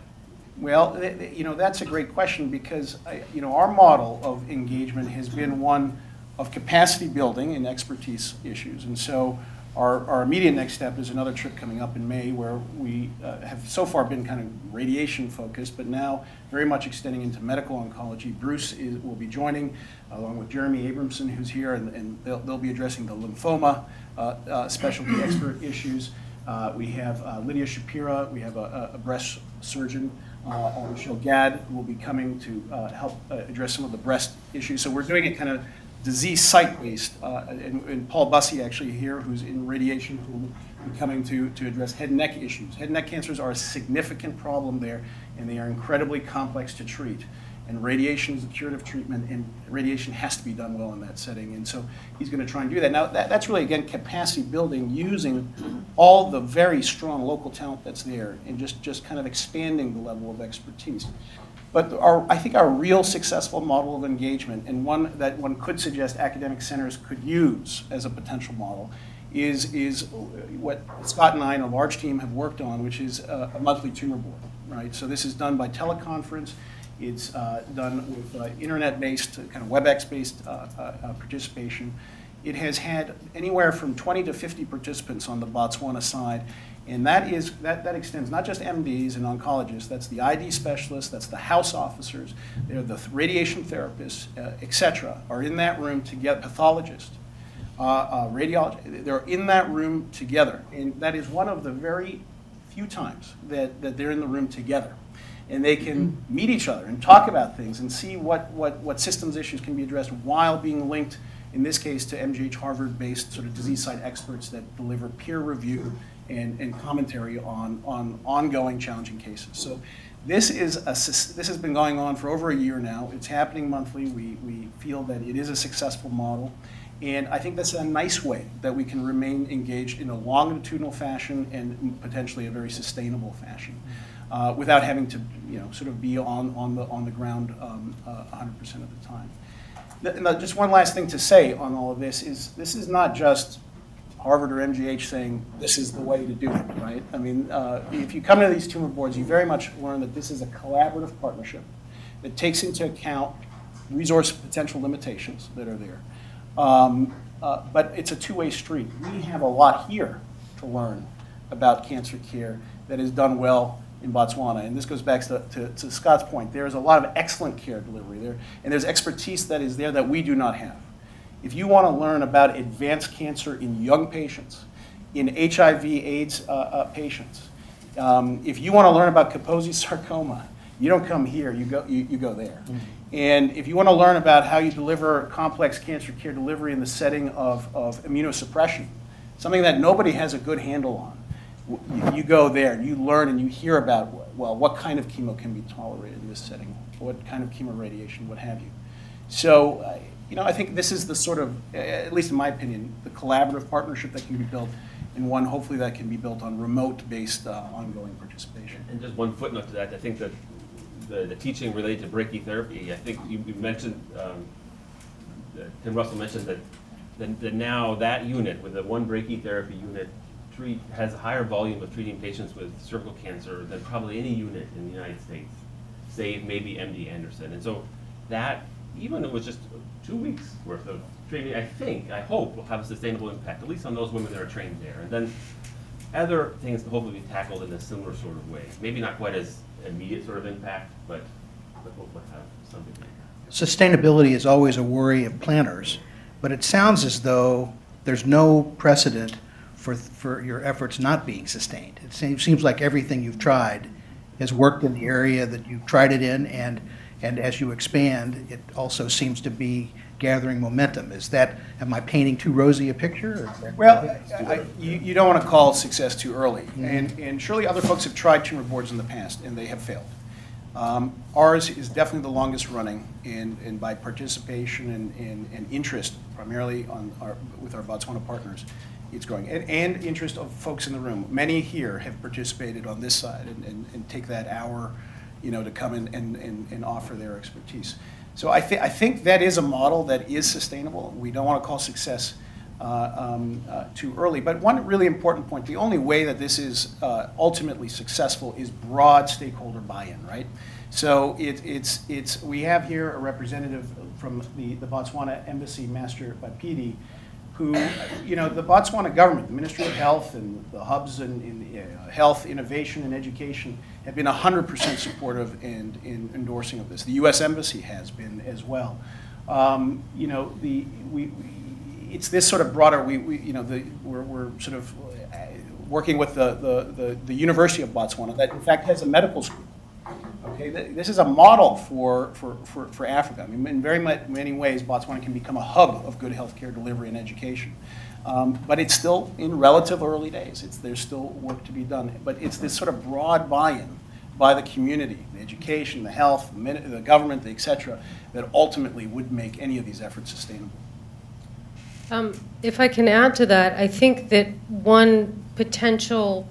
Well, th- th- you know, that's a great question because, I- you know, our model of engagement has been one of capacity building and expertise issues. And so our, our immediate next step is another trip coming up in May where we uh, have so far been kind of radiation focused, but now very much extending into medical oncology. Bruce is, will be joining along with Jeremy Abramson, who's here, and, and they'll, they'll be addressing the lymphoma uh, uh, specialty expert issues. Uh, We have uh, Lydia Shapira, we have a, a- breast surgeon, uh, uh, Michelle Gadd, who will be coming to uh, help uh, address some of the breast issues. So we're doing it kind of disease site-based. uh, And and Paul Busse actually here, who's in radiation, who will be coming to, to address head and neck issues. Head and neck cancers are a significant problem there, and they are incredibly complex to treat. And radiation is a curative treatment, and radiation has to be done well in that setting. And so he's going to try and do that. Now, that, that's really, again, capacity building using all the very strong local talent that's there and just, just kind of expanding the level of expertise. But our, I think our real successful model of engagement, and one that one could suggest academic centers could use as a potential model, is, is what Scott and I and a large team have worked on, which is a, a monthly tumor board, right? So this is done by teleconference. It's uh, done with uh, internet-based, uh, kind of WebEx-based uh, uh, participation. It has had anywhere from 20 to 50 participants on the Botswana side, and that is, that, that extends not just MDs and oncologists, that's the ID specialists, that's the house officers, they're the radiation therapists, uh, et cetera, are in that room to get pathologists, uh, uh, radiology, they're in that room together. And that is one of the very few times that, that they're in the room together. And they can meet each other and talk about things and see what, what, what systems issues can be addressed while being linked, in this case, to MGH Harvard-based sort of disease site experts that deliver peer review and, and commentary on, on ongoing challenging cases. So this is a, this has been going on for over a year now. It's happening monthly. We, we feel that it is a successful model. And I think that's a nice way that we can remain engaged in a longitudinal fashion and potentially a very sustainable fashion. Uh, without having to, you know, sort of be on, on the, on the ground um, uh, 100% of the time. Th- Just one last thing to say on all of this is, this is not just Harvard or MGH saying this is the way to do it, right? I mean, uh, if you come to these tumor boards, you very much learn that this is a collaborative partnership that takes into account resource potential limitations that are there. Um, uh, but it's a two-way street. We have a lot here to learn about cancer care that is done well in Botswana. And this goes back to, to, to Scott's point. There is a lot of excellent care delivery there, and there's expertise that is there that we do not have. If you want to learn about advanced cancer in young patients, in HIV AIDS uh, uh, patients, um, if you want to learn about Kaposi sarcoma, you don't come here, you go, you, you go there. And if you want to learn about how you deliver complex cancer care delivery in the setting of, of immunosuppression, something that nobody has a good handle on, you, go there and you learn and you hear about, well, what kind of chemo can be tolerated in this setting, what kind of chemo radiation, what have you. So, you know, I think this is the sort of, at least in my opinion, the collaborative partnership that can be built, and one hopefully that can be built on remote-based uh, ongoing participation. And just one footnote to that, I think that the, the teaching related to brachytherapy, I think you, you mentioned, um, Tim Russell mentioned that, that, that now that unit, with the one brachytherapy unit, treat, has a higher volume of treating patients with cervical cancer than probably any unit in the United States, save maybe MD Anderson. And so that, even if it was just two weeks worth of training, I think, I hope, will have a sustainable impact, at least on those women that are trained there. And then other things can hopefully be tackled in a similar sort of way. Maybe not quite as immediate sort of impact, but, but hopefully have something. Sustainability is always a worry of planners, but it sounds as though there's no precedent for, for your efforts not being sustained. It seems, seems like everything you've tried has worked in the area that you've tried it in, and, and as you expand, it also seems to be gathering momentum. Is that, am I painting too rosy a picture? or Well, I- I- you, you don't want to call success too early. And, and surely other folks have tried tumor boards in the past, and they have failed. Um, Ours is definitely the longest running, and, and by participation and, and, and interest, primarily on our, with our Botswana partners, it's growing. And, and interest of folks in the room. Many here have participated on this side and, and, and take that hour, you know, to come in and, and, and offer their expertise. So I think, I think that is a model that is sustainable. We don't want to call success uh, um, uh, too early. But one really important point, the only way that this is uh, ultimately successful is broad stakeholder buy-in, right? So it, it's, it's, we have here a representative from the, the Botswana Embassy, Master Bapidi, who, you know, the Botswana government, the Ministry of Health and the hubs in, in uh, health, innovation, and education have been 100% supportive and in endorsing of this. The U.S. Embassy has been as well. Um, you know, the, we, we, it's this sort of broader, we, we you know, the, we're, we're sort of uh, working with the, the, the, the University of Botswana that in fact has a medical school. Okay, th- this is a model for, for, for, for Africa. I mean, in very mu- many ways, Botswana can become a hub of good healthcare delivery and education. Um, but it's still in relative early days. It's, there's still work to be done. But it's this sort of broad buy-in by the community, the education, the health, the, the government, the et cetera, that ultimately would make any of these efforts sustainable. Um, If I can add to that, I think that one potential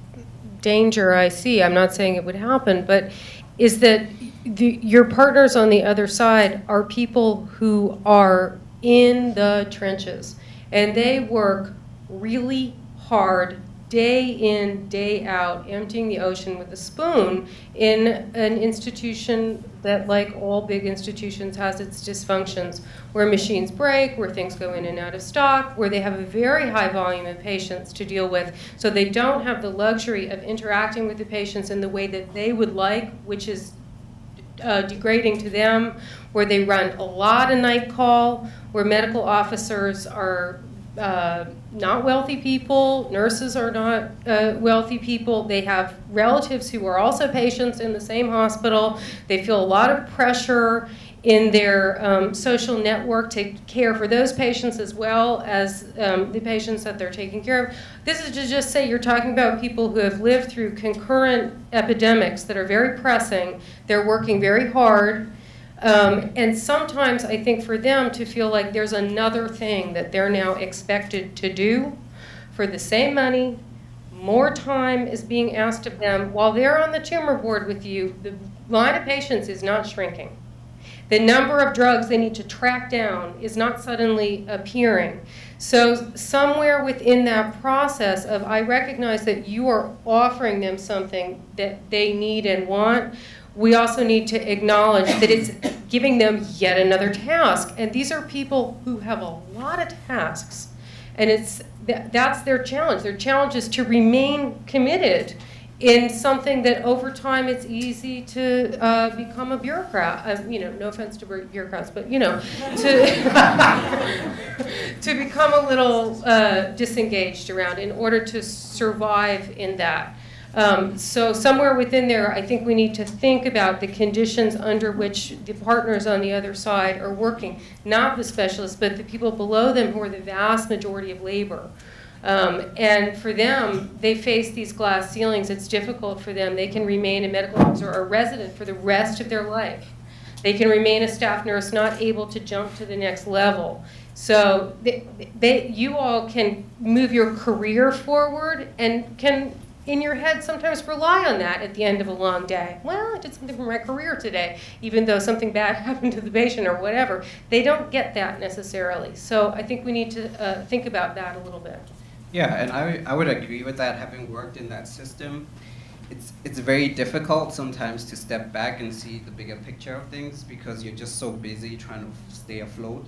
danger I see, I'm not saying it would happen, but is that the, your partners on the other side are people who are in the trenches. And they work really hard, day in, day out, emptying the ocean with a spoon in an institution that, like all big institutions, has its dysfunctions, where machines break, where things go in and out of stock, where they have a very high volume of patients to deal with. So they don't have the luxury of interacting with the patients in the way that they would like, which is uh, degrading to them, where they run a lot of night call, where medical officers are uh, not wealthy people, nurses are not uh, wealthy people. They have relatives who are also patients in the same hospital. They feel a lot of pressure in their um, social network to care for those patients as well as um, the patients that they're taking care of. This is to just say you're talking about people who have lived through concurrent epidemics that are very pressing. They're working very hard. Um, and sometimes I think for them to feel like there's another thing that they're now expected to do for the same money, more time is being asked of them while they're on the tumor board with you. The line of patients is not shrinking. The number of drugs they need to track down is not suddenly appearing. So, somewhere within that process of I recognize that you are offering them something that they need and want, we also need to acknowledge that it's giving them yet another task. And these are people who have a lot of tasks. And it's that, that's their challenge. Their challenge is to remain committed in something that over time it's easy to uh, become a bureaucrat. Uh, you know, no offense to bureaucrats, but you know, to to become a little uh, disengaged around in order to survive in that. Um, so somewhere within there, I think we need to think about the conditions under which the partners on the other side are working, not the specialists, but the people below them who are the vast majority of labor. Um, and for them, they face these glass ceilings. It's difficult for them. They can remain a medical officer or a resident for the rest of their life. They can remain a staff nurse, not able to jump to the next level. So they, they, you all can move your career forward and can, in your head, sometimes rely on that at the end of a long day. Well, I did something for my career today, even though something bad happened to the patient or whatever. They don't get that necessarily. So I think we need to uh, think about that a little bit. Yeah, and I, I would agree with that, having worked in that system. It's, it's very difficult sometimes to step back and see the bigger picture of things because you're just so busy trying to stay afloat.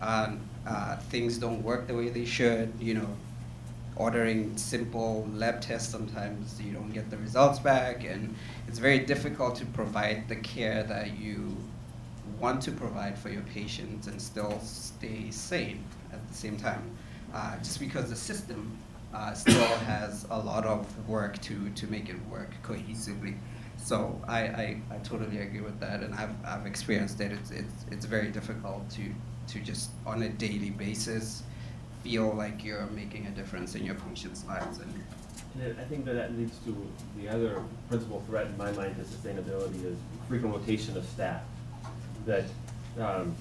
Um, uh, things don't work the way they should, you know, ordering simple lab tests, sometimes you don't get the results back, and it's very difficult to provide the care that you want to provide for your patients and still stay sane at the same time uh, just because the system uh, still has a lot of work to, to make it work cohesively. So I, I, I totally agree with that, and I've, I've experienced it. It's, it's, it's very difficult to, to just on a daily basis feel like you're making a difference in your patients' lives. And And I think that that leads to the other principal threat in my mind to sustainability is frequent rotation of staff. That um,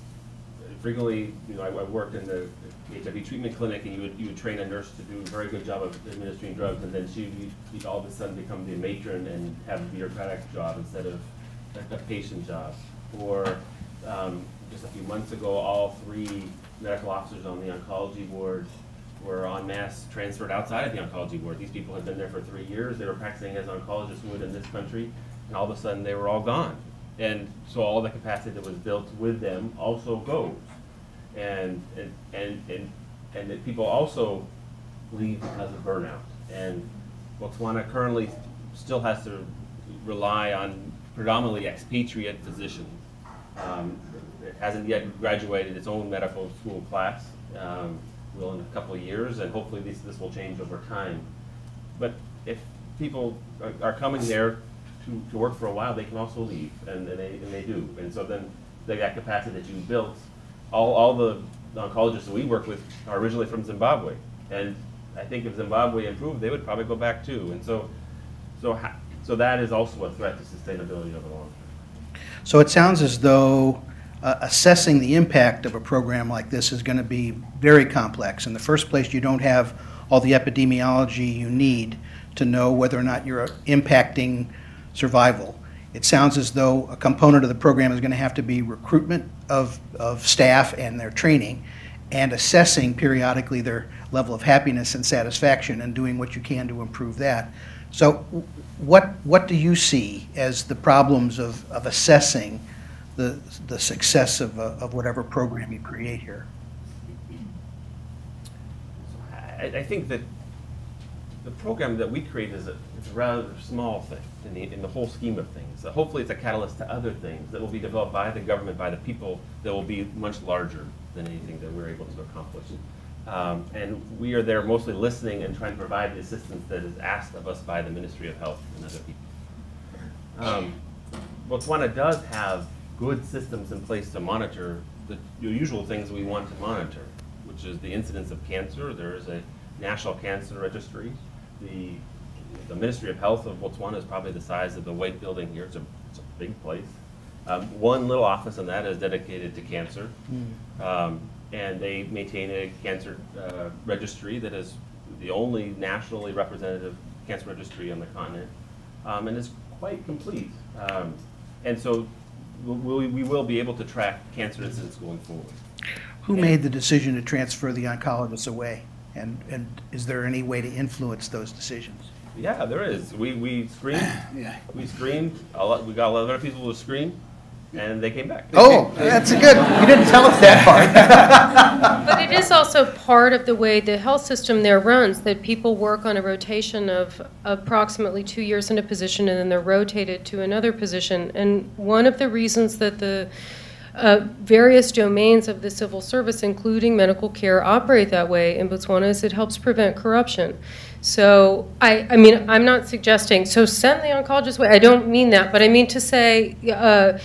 frequently, you know, I, I worked in the HIV treatment clinic, and you would you would train a nurse to do a very good job of administering drugs, and then she would all of a sudden become the matron and have a bureaucratic job instead of a, patient job. Or um, just a few months ago, all three medical officers on the oncology ward were en masse transferred outside of the oncology ward. These people had been there for three years. They were practicing as oncologists would in this country, and all of a sudden they were all gone. And so all the capacity that was built with them also goes. And and and and, and that people also leave because of burnout. And Botswana currently still has to rely on predominantly expatriate physicians. Um, it hasn't yet graduated its own medical school class. Um, will in a couple of years, and hopefully this, this will change over time. But if people are, are coming there to, to work for a while, they can also leave, and, and, they, and they do. And so then they that capacity that you built, all, all the oncologists that we work with are originally from Zimbabwe. And I think if Zimbabwe improved, they would probably go back too. And so, so, so that is also a threat to sustainability over the long term. So it sounds as though uh, assessing the impact of a program like this is going to be very complex. In the first place, you don't have all the epidemiology you need to know whether or not you're impacting survival. It sounds as though a component of the program is going to have to be recruitment of, of staff and their training and assessing periodically their level of happiness and satisfaction and doing what you can to improve that. So what, what do you see as the problems of, of assessing the, the success of, uh, of whatever program you create here? I, I think that the program that we create is a, is a rather small thing in the, in the whole scheme of things. So hopefully, it's a catalyst to other things that will be developed by the government, by the people, that will be much larger than anything that we're able to accomplish. Um, and we are there mostly listening and trying to provide the assistance that is asked of us by the Ministry of Health and other people. Um, Botswana does have good systems in place to monitor the usual things we want to monitor, which is the incidence of cancer. There is a national cancer registry. The, the Ministry of Health of Botswana is probably the size of the White Building here. It's a, it's a big place. Um, one little office in that is dedicated to cancer. Um, and they maintain a cancer uh, registry that is the only nationally representative cancer registry on the continent, um, and it's quite complete. Um, and so we, we will be able to track cancer incidents going forward. Who made the decision to transfer the oncologists away? And, and is there any way to influence those decisions? Yeah, there is. We, we screened. Yeah. We screened. A lot, we got a lot of other people to screen, and they came back. Oh, that's a good, you didn't tell us that part. But it is also part of the way the health system there runs, that people work on a rotation of approximately two years in a position and then they're rotated to another position. And one of the reasons that the uh, various domains of the civil service, including medical care, operate that way in Botswana is it helps prevent corruption. So I, I mean, I'm not suggesting, so send the oncologist away. I don't mean that, but I mean to say, uh,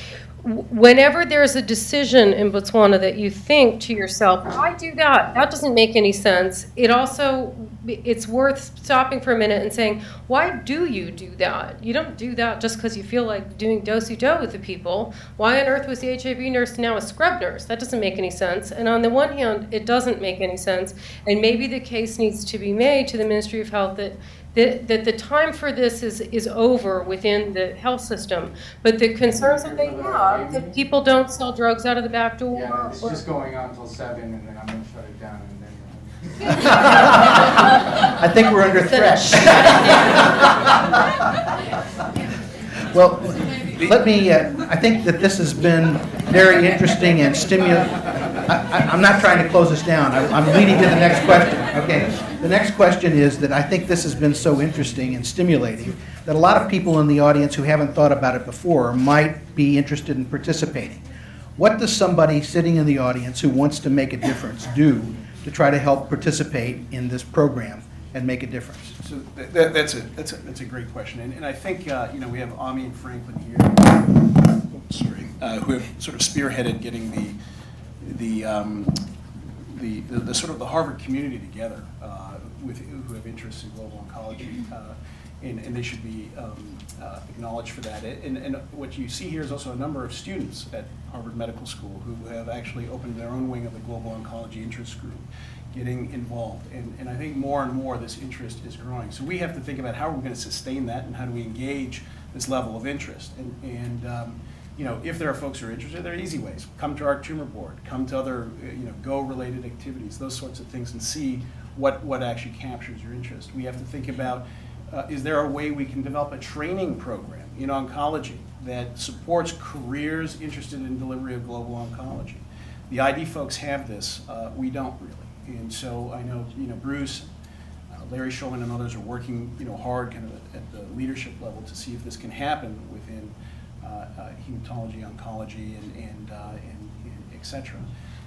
whenever there's a decision in Botswana that you think to yourself, why do that? That doesn't make any sense. It also, it's worth stopping for a minute and saying, why do you do that? You don't do that just because you feel like doing do-si-do with the people. Why on earth was the HIV nurse now a scrub nurse? That doesn't make any sense. And on the one hand, it doesn't make any sense. And maybe the case needs to be made to the Ministry of Health that that, that the time for this is, is over within the health system. But the concerns that they have, that people don't sell drugs out of the back door. Yeah, it's or- just going on until seven, and then I'm gonna shut it down, and then. I think we're under threat. Well, let me, uh, I think that this has been very interesting and stimulating. I'm not trying to close this down. I'm I'm leading to the next question. Okay. The next question is that I think this has been so interesting and stimulating that a lot of people in the audience who haven't thought about it before might be interested in participating. What does somebody sitting in the audience who wants to make a difference do to try to help participate in this program and make a difference? So that, that- that's a, that's a, that's a great question. And, and I think, uh, you know, we have Ami and Franklin here, oops, sorry, uh, who have sort of spearheaded getting the, the, um, the, the the sort of the Harvard community together uh, with, who have interests in global oncology. uh, And, and they should be um, uh, acknowledged for that. And, and what you see here is also a number of students at Harvard Medical School who have actually opened their own wing of the Global Oncology Interest Group getting involved. And, and I think more and more this interest is growing. So we have to think about how we're going to sustain that and how do we engage this level of interest. And, and um, you know, if there are folks who are interested, there are easy ways. Come to our tumor board, come to other, uh, you know, go-related activities, those sorts of things, and see what, what actually captures your interest. We have to think about, uh, is there a way we can develop a training program in oncology that supports careers interested in delivery of global oncology? The ID folks have this, uh, we don't really. And so I know, you know, Bruce, uh, Larry Shulman and others are working, you know, hard kind of at- the leadership level to see if this can happen within uh, uh, hematology, oncology, and, and, uh, and, and et cetera.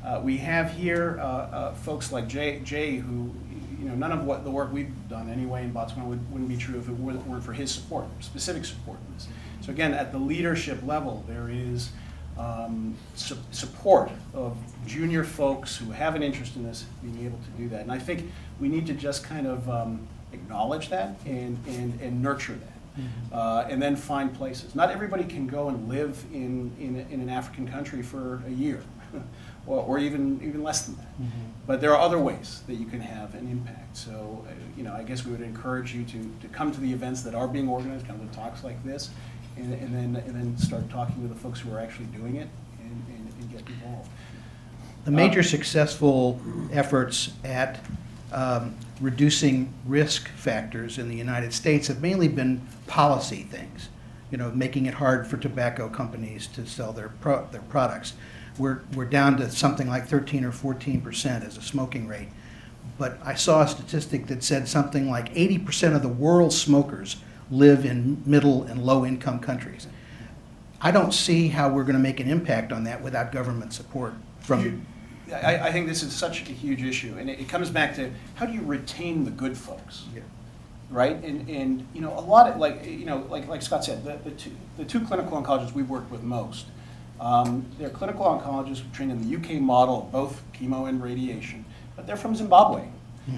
Uh, We have here uh, uh, folks like Jay, Jay, who, you know, none of what the work we've done anyway in Botswana would, wouldn't be true if it weren't weren't for his support, specific support in this. So again, at the leadership level, there is um, su- support of junior folks who have an interest in this being able to do that. And I think we need to just kind of um, acknowledge that and, and, and nurture that. Uh, and then find places. Not everybody can go and live in, in, in an African country for a year, or, or even, even less than that. But there are other ways that you can have an impact. So, uh, you know, I guess we would encourage you to, to come to the events that are being organized, come to talks like this, and, and then, and then start talking with the folks who are actually doing it and, and, and get involved. The major successful efforts at um, reducing risk factors in the United States have mainly been policy things, you know, making it hard for tobacco companies to sell their, pro- their products. We're, we're down to something like 13 or 14 percent as a smoking rate. But I saw a statistic that said something like 80 percent of the world's smokers live in middle and low-income countries. I don't see how we're going to make an impact on that without government support from I, I think this is such a huge issue, and it, it comes back to how do you retain the good folks? Right? And, and, you know, a lot of, like, you know, like, like Scott said, the, the two, the two clinical oncologists we work with most, um, they're clinical oncologists who trained in the UK model of both chemo and radiation, but they're from Zimbabwe.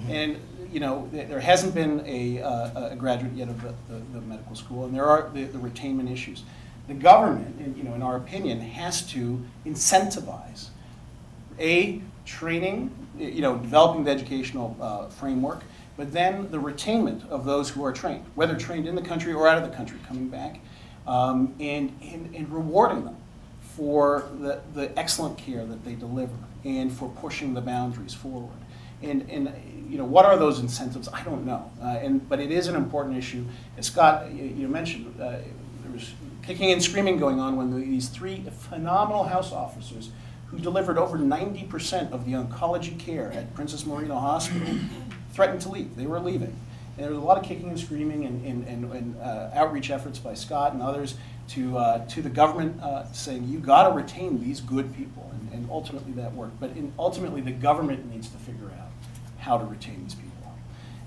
And, you know, there, there hasn't been a, uh, a graduate yet of the, the, the medical school, and there are the, the retainment issues. The government, in, you know, in our opinion, has to incentivize a, training, you know, developing the educational uh, framework, but then the retainment of those who are trained, whether trained in the country or out of the country, coming back, um, and, and, and rewarding them for the, the excellent care that they deliver and for pushing the boundaries forward. And, and you know, what are those incentives? I don't know. Uh, and, but it is an important issue. As Scott, you, you mentioned, uh, there was kicking and screaming going on when these three phenomenal House officers who delivered over 90% of the oncology care at Princess Marina Hospital threatened to leave. They were leaving. And there was a lot of kicking and screaming and, and, and, and uh, outreach efforts by Scott and others to, uh, to the government uh, saying, you got to retain these good people. And, and ultimately that worked. But in, ultimately the government needs to figure out how to retain these people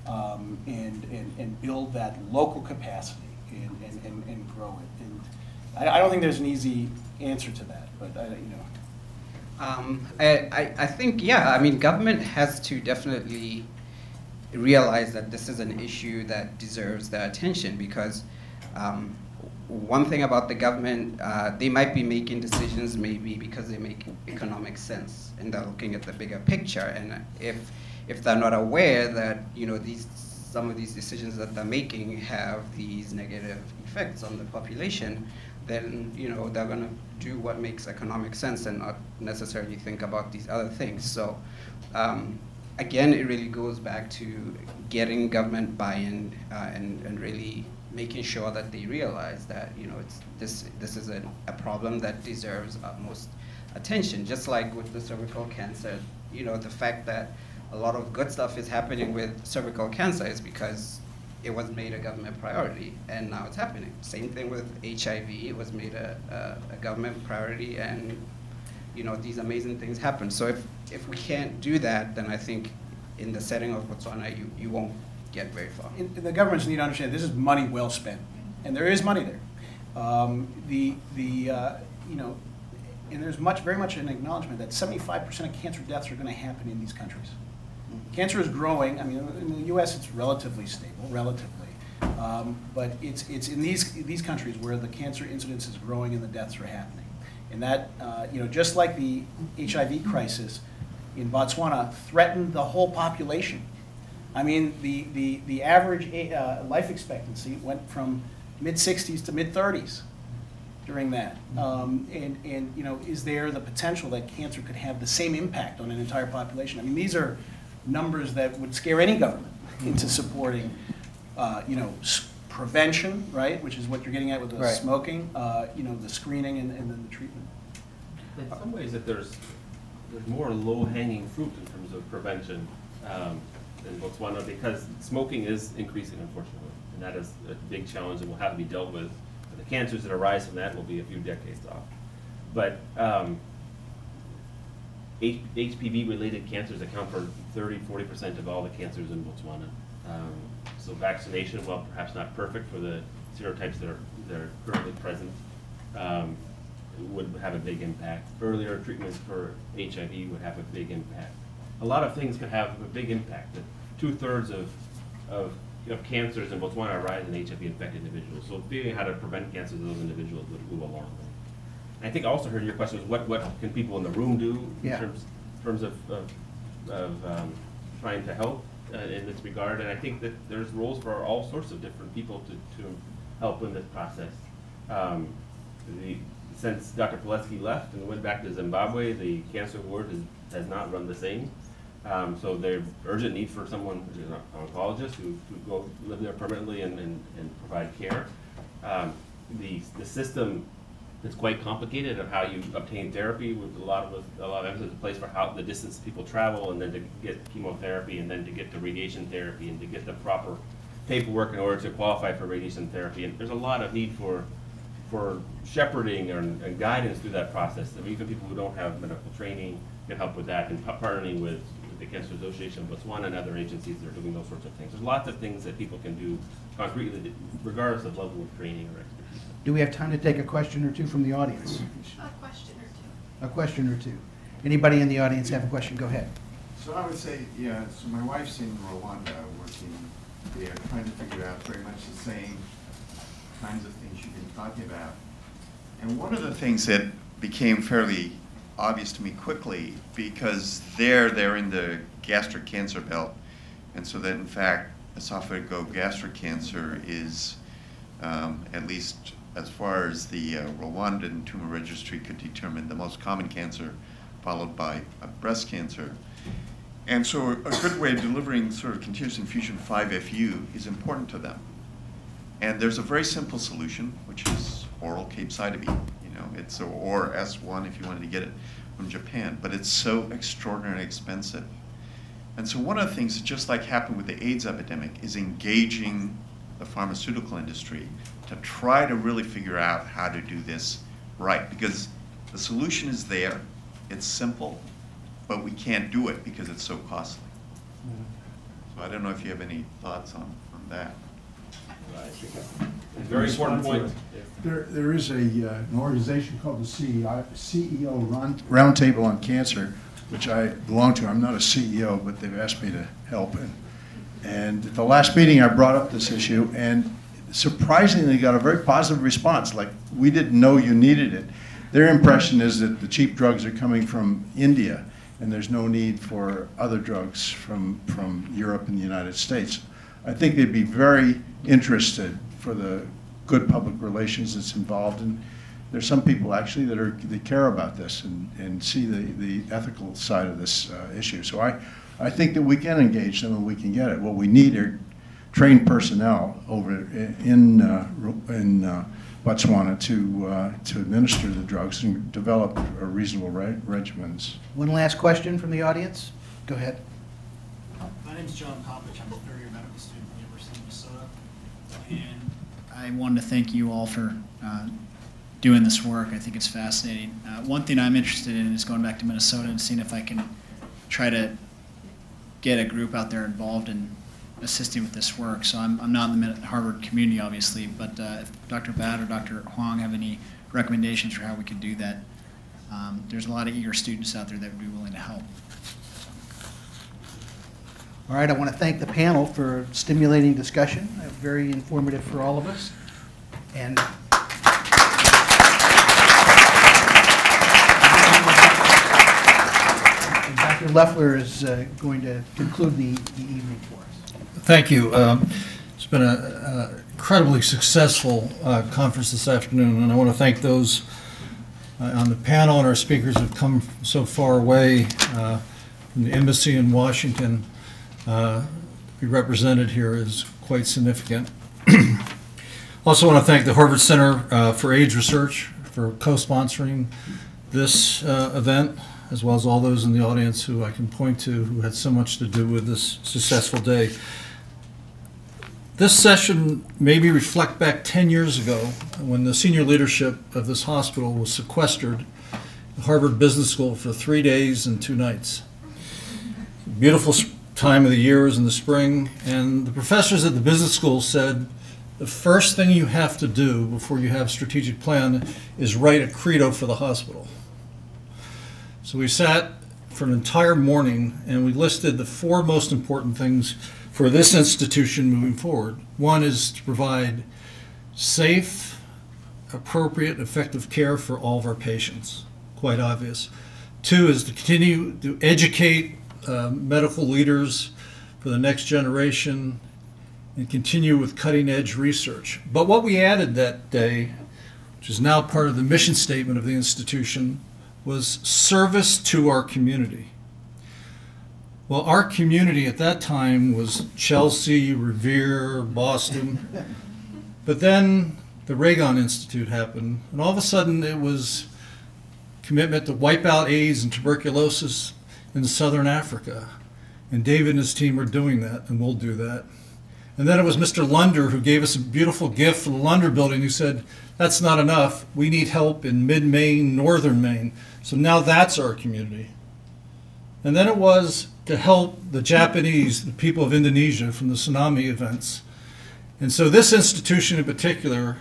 um, and, and, and build that local capacity and, and, and, and grow it. And I, I don't think there's an easy answer to that, but I, you know. Um, I, I, think, yeah, I mean, government has to definitely realize that this is an issue that deserves their attention because um, one thing about the government, uh, they might be making decisions maybe because they make economic sense and they're looking at the bigger picture. And if, if they're not aware that, you know, these, some of these decisions that they're making have these negative effects on the population, then, you know, they're going to do what makes economic sense and not necessarily think about these other things. So, um, again, it really goes back to getting government buy-in uh, and, and really making sure that they realize that you know it's this this is a, a problem that deserves utmost attention. Just like with the cervical cancer, you know the fact that a lot of good stuff is happening with cervical cancer is because it was made a government priority, and now it's happening. Same thing with HIV; it was made a, a, a government priority, and you know these amazing things happen. So if if we can't do that, then I think in the setting of Botswana, you, you won't get very far. And the governments need to understand this is money well spent, and there is money there. Um, the the uh, you know, and there's much very much an acknowledgement that 75% of cancer deaths are going to happen in these countries. Cancer is growing. I mean, in the U.S. it's relatively stable, relatively, um, but it's it's in these these countries where the cancer incidence is growing and the deaths are happening, and that uh, you know just like the HIV crisis in Botswana threatened the whole population I mean, the, the, the average uh, life expectancy went from mid 60s to mid 30s during that. Um, and, and, you know, is there the potential that cancer could have the same impact on an entire population? I mean, these are numbers that would scare any government into supporting, uh, you know, prevention, right, which is what you're getting at with the right. smoking, uh, you know, the screening and, and then the treatment. In some ways, that there's there's more low-hanging fruit in terms of prevention. Um, in Botswana because smoking is increasing, unfortunately, and that is a big challenge and will have to be dealt with. the cancers that arise from that will be a few decades off. But um, HPV-related cancers account for 30, 40% of all the cancers in Botswana. Um, so vaccination, while perhaps not perfect for the serotypes that are, that are currently present, um, would have a big impact. Earlier treatments for HIV would have a big impact a lot of things can have a big impact. Two thirds of, of, of cancers in Botswana arise in HIV-infected individuals. So figuring how to prevent cancers in those individuals would move a long way. I think I also heard your question is what, what can people in the room do in terms, terms of, of, of um, trying to help uh, in this regard. And I think that there's roles for all sorts of different people to, to help in this process. Um, the, since Dr. Palevsky left and went back to Zimbabwe, the cancer ward has, has not run the same. Um, so there's urgent need for someone who's an oncologist who, who go live there permanently and, and, and provide care. Um, the, the system is quite complicated of how you obtain therapy with a lot of a lot of emphasis place for how the distance people travel and then to get chemotherapy and then to get the radiation therapy and to get the proper paperwork in order to qualify for radiation therapy. And there's a lot of need for for shepherding and, and guidance through that process. Even people who don't have medical training can help with that and partnering with the Cancer Association of Botswana and other agencies that are doing those sorts of things. There's lots of things that people can do concretely, regardless of level of training or expertise. Do we have time to take a question or two from the audience? A question or two. A question or two. Anybody in the audience have a question? Go ahead. So I would say, yeah, so my wife's in Rwanda working there, trying to figure out very much the same kinds of things you've been talking about. And one of the things that became fairly obvious to me quickly because there they're in the gastric cancer belt And so that in fact, esophageal gastric cancer is, um, at least as far as the uh, Rwandan tumor registry could determine, the most common cancer, followed by uh, breast cancer. And so a good way of delivering sort of continuous infusion 5-FU is important to them. And there's a very simple solution, which is oral capecitabine. You know, it's a, or S1 if you wanted to get it from Japan, but it's so extraordinarily expensive. And so one of the things that just like happened with the AIDS epidemic is engaging the pharmaceutical industry to try to really figure out how to do this right. Because the solution is there, it's simple, but we can't do it because it's so costly. Mm-hmm. So I don't know if you have any thoughts on, on that. Very important point. There, there is a, uh, an organization called the CEI CEO Round- Roundtable on Cancer, which I belong to. I'm not a CEO, but they've asked me to help. And, and at the last meeting, I brought up this issue, and surprisingly got a very positive response, like, we didn't know you needed it. Their impression is that the cheap drugs are coming from India, and there's no need for other drugs from, from Europe and the United States. I think they'd be very interested for the good public relations that's involved, and there's some people actually that are, that care about this and, and see the, the ethical side of this uh, issue. So I, I think that we can engage them and we can get it. What we need are trained personnel over in, uh, in uh, Botswana to, uh, to administer the drugs and develop uh, reasonable re- regimens. One last question from the audience? Go ahead. My name is John Popovich. I'm a third-year medical student at the University of Minnesota. And I wanted to thank you all for uh, doing this work. I think it's fascinating. Uh, One thing I'm interested in is going back to Minnesota and seeing if I can try to get a group out there involved in assisting with this work. So I'm, I'm not in the Harvard community, obviously, but uh, if Dr. Bat or Dr. Huang have any recommendations for how we could do that, um, there's a lot of eager students out there that would be willing to help. All right, I want to thank the panel for stimulating discussion, very informative for all of us. And Dr. Loeffler is uh, going to conclude the the evening for us. Thank you. Um, It's been an incredibly successful uh, conference this afternoon, and I want to thank those uh, on the panel and our speakers who've come so far away uh, from the embassy in Washington. Uh, be represented here is quite significant. I also want to thank the Harvard Center uh, for AIDS Research for co-sponsoring this uh, event, as well as all those in the audience who I can point to who had so much to do with this successful day. This session maybe reflect back 10 years ago when the senior leadership of this hospital was sequestered at Harvard Business School for three days and two nights. Beautiful time of the year was in the spring, and the professors at the business school said, the first thing you have to do before you have strategic plan is write a credo for the hospital. So we sat for an entire morning and we listed the four most important things for this institution moving forward. One is to provide safe, appropriate, effective care for all of our patients. Quite obvious. Two is to continue to educate uh, medical leaders for the next generation and continue with cutting edge research. But what we added that day, which is now part of the mission statement of the institution, was service to our community. Well, our community at that time was Chelsea, Revere, Boston. But then the Ragon Institute happened, and all of a sudden it was commitment to wipe out AIDS and tuberculosis in southern Africa. And David and his team are doing that, and we'll do that. And then it was Mr. Lunder who gave us a beautiful gift for the Lunder building who said, that's not enough. We need help in mid Maine, northern Maine. So now that's our community. And then it was to help the Japanese, the people of Indonesia from the tsunami events. And so this institution in particular,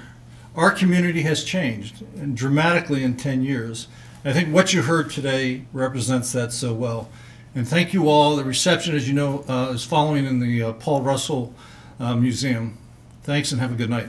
our community has changed dramatically in 10 years. I think what you heard today represents that so well. And thank you all. The reception, as you know, uh, is following in the uh, Paul Russell uh, Museum. Thanks and have a good night.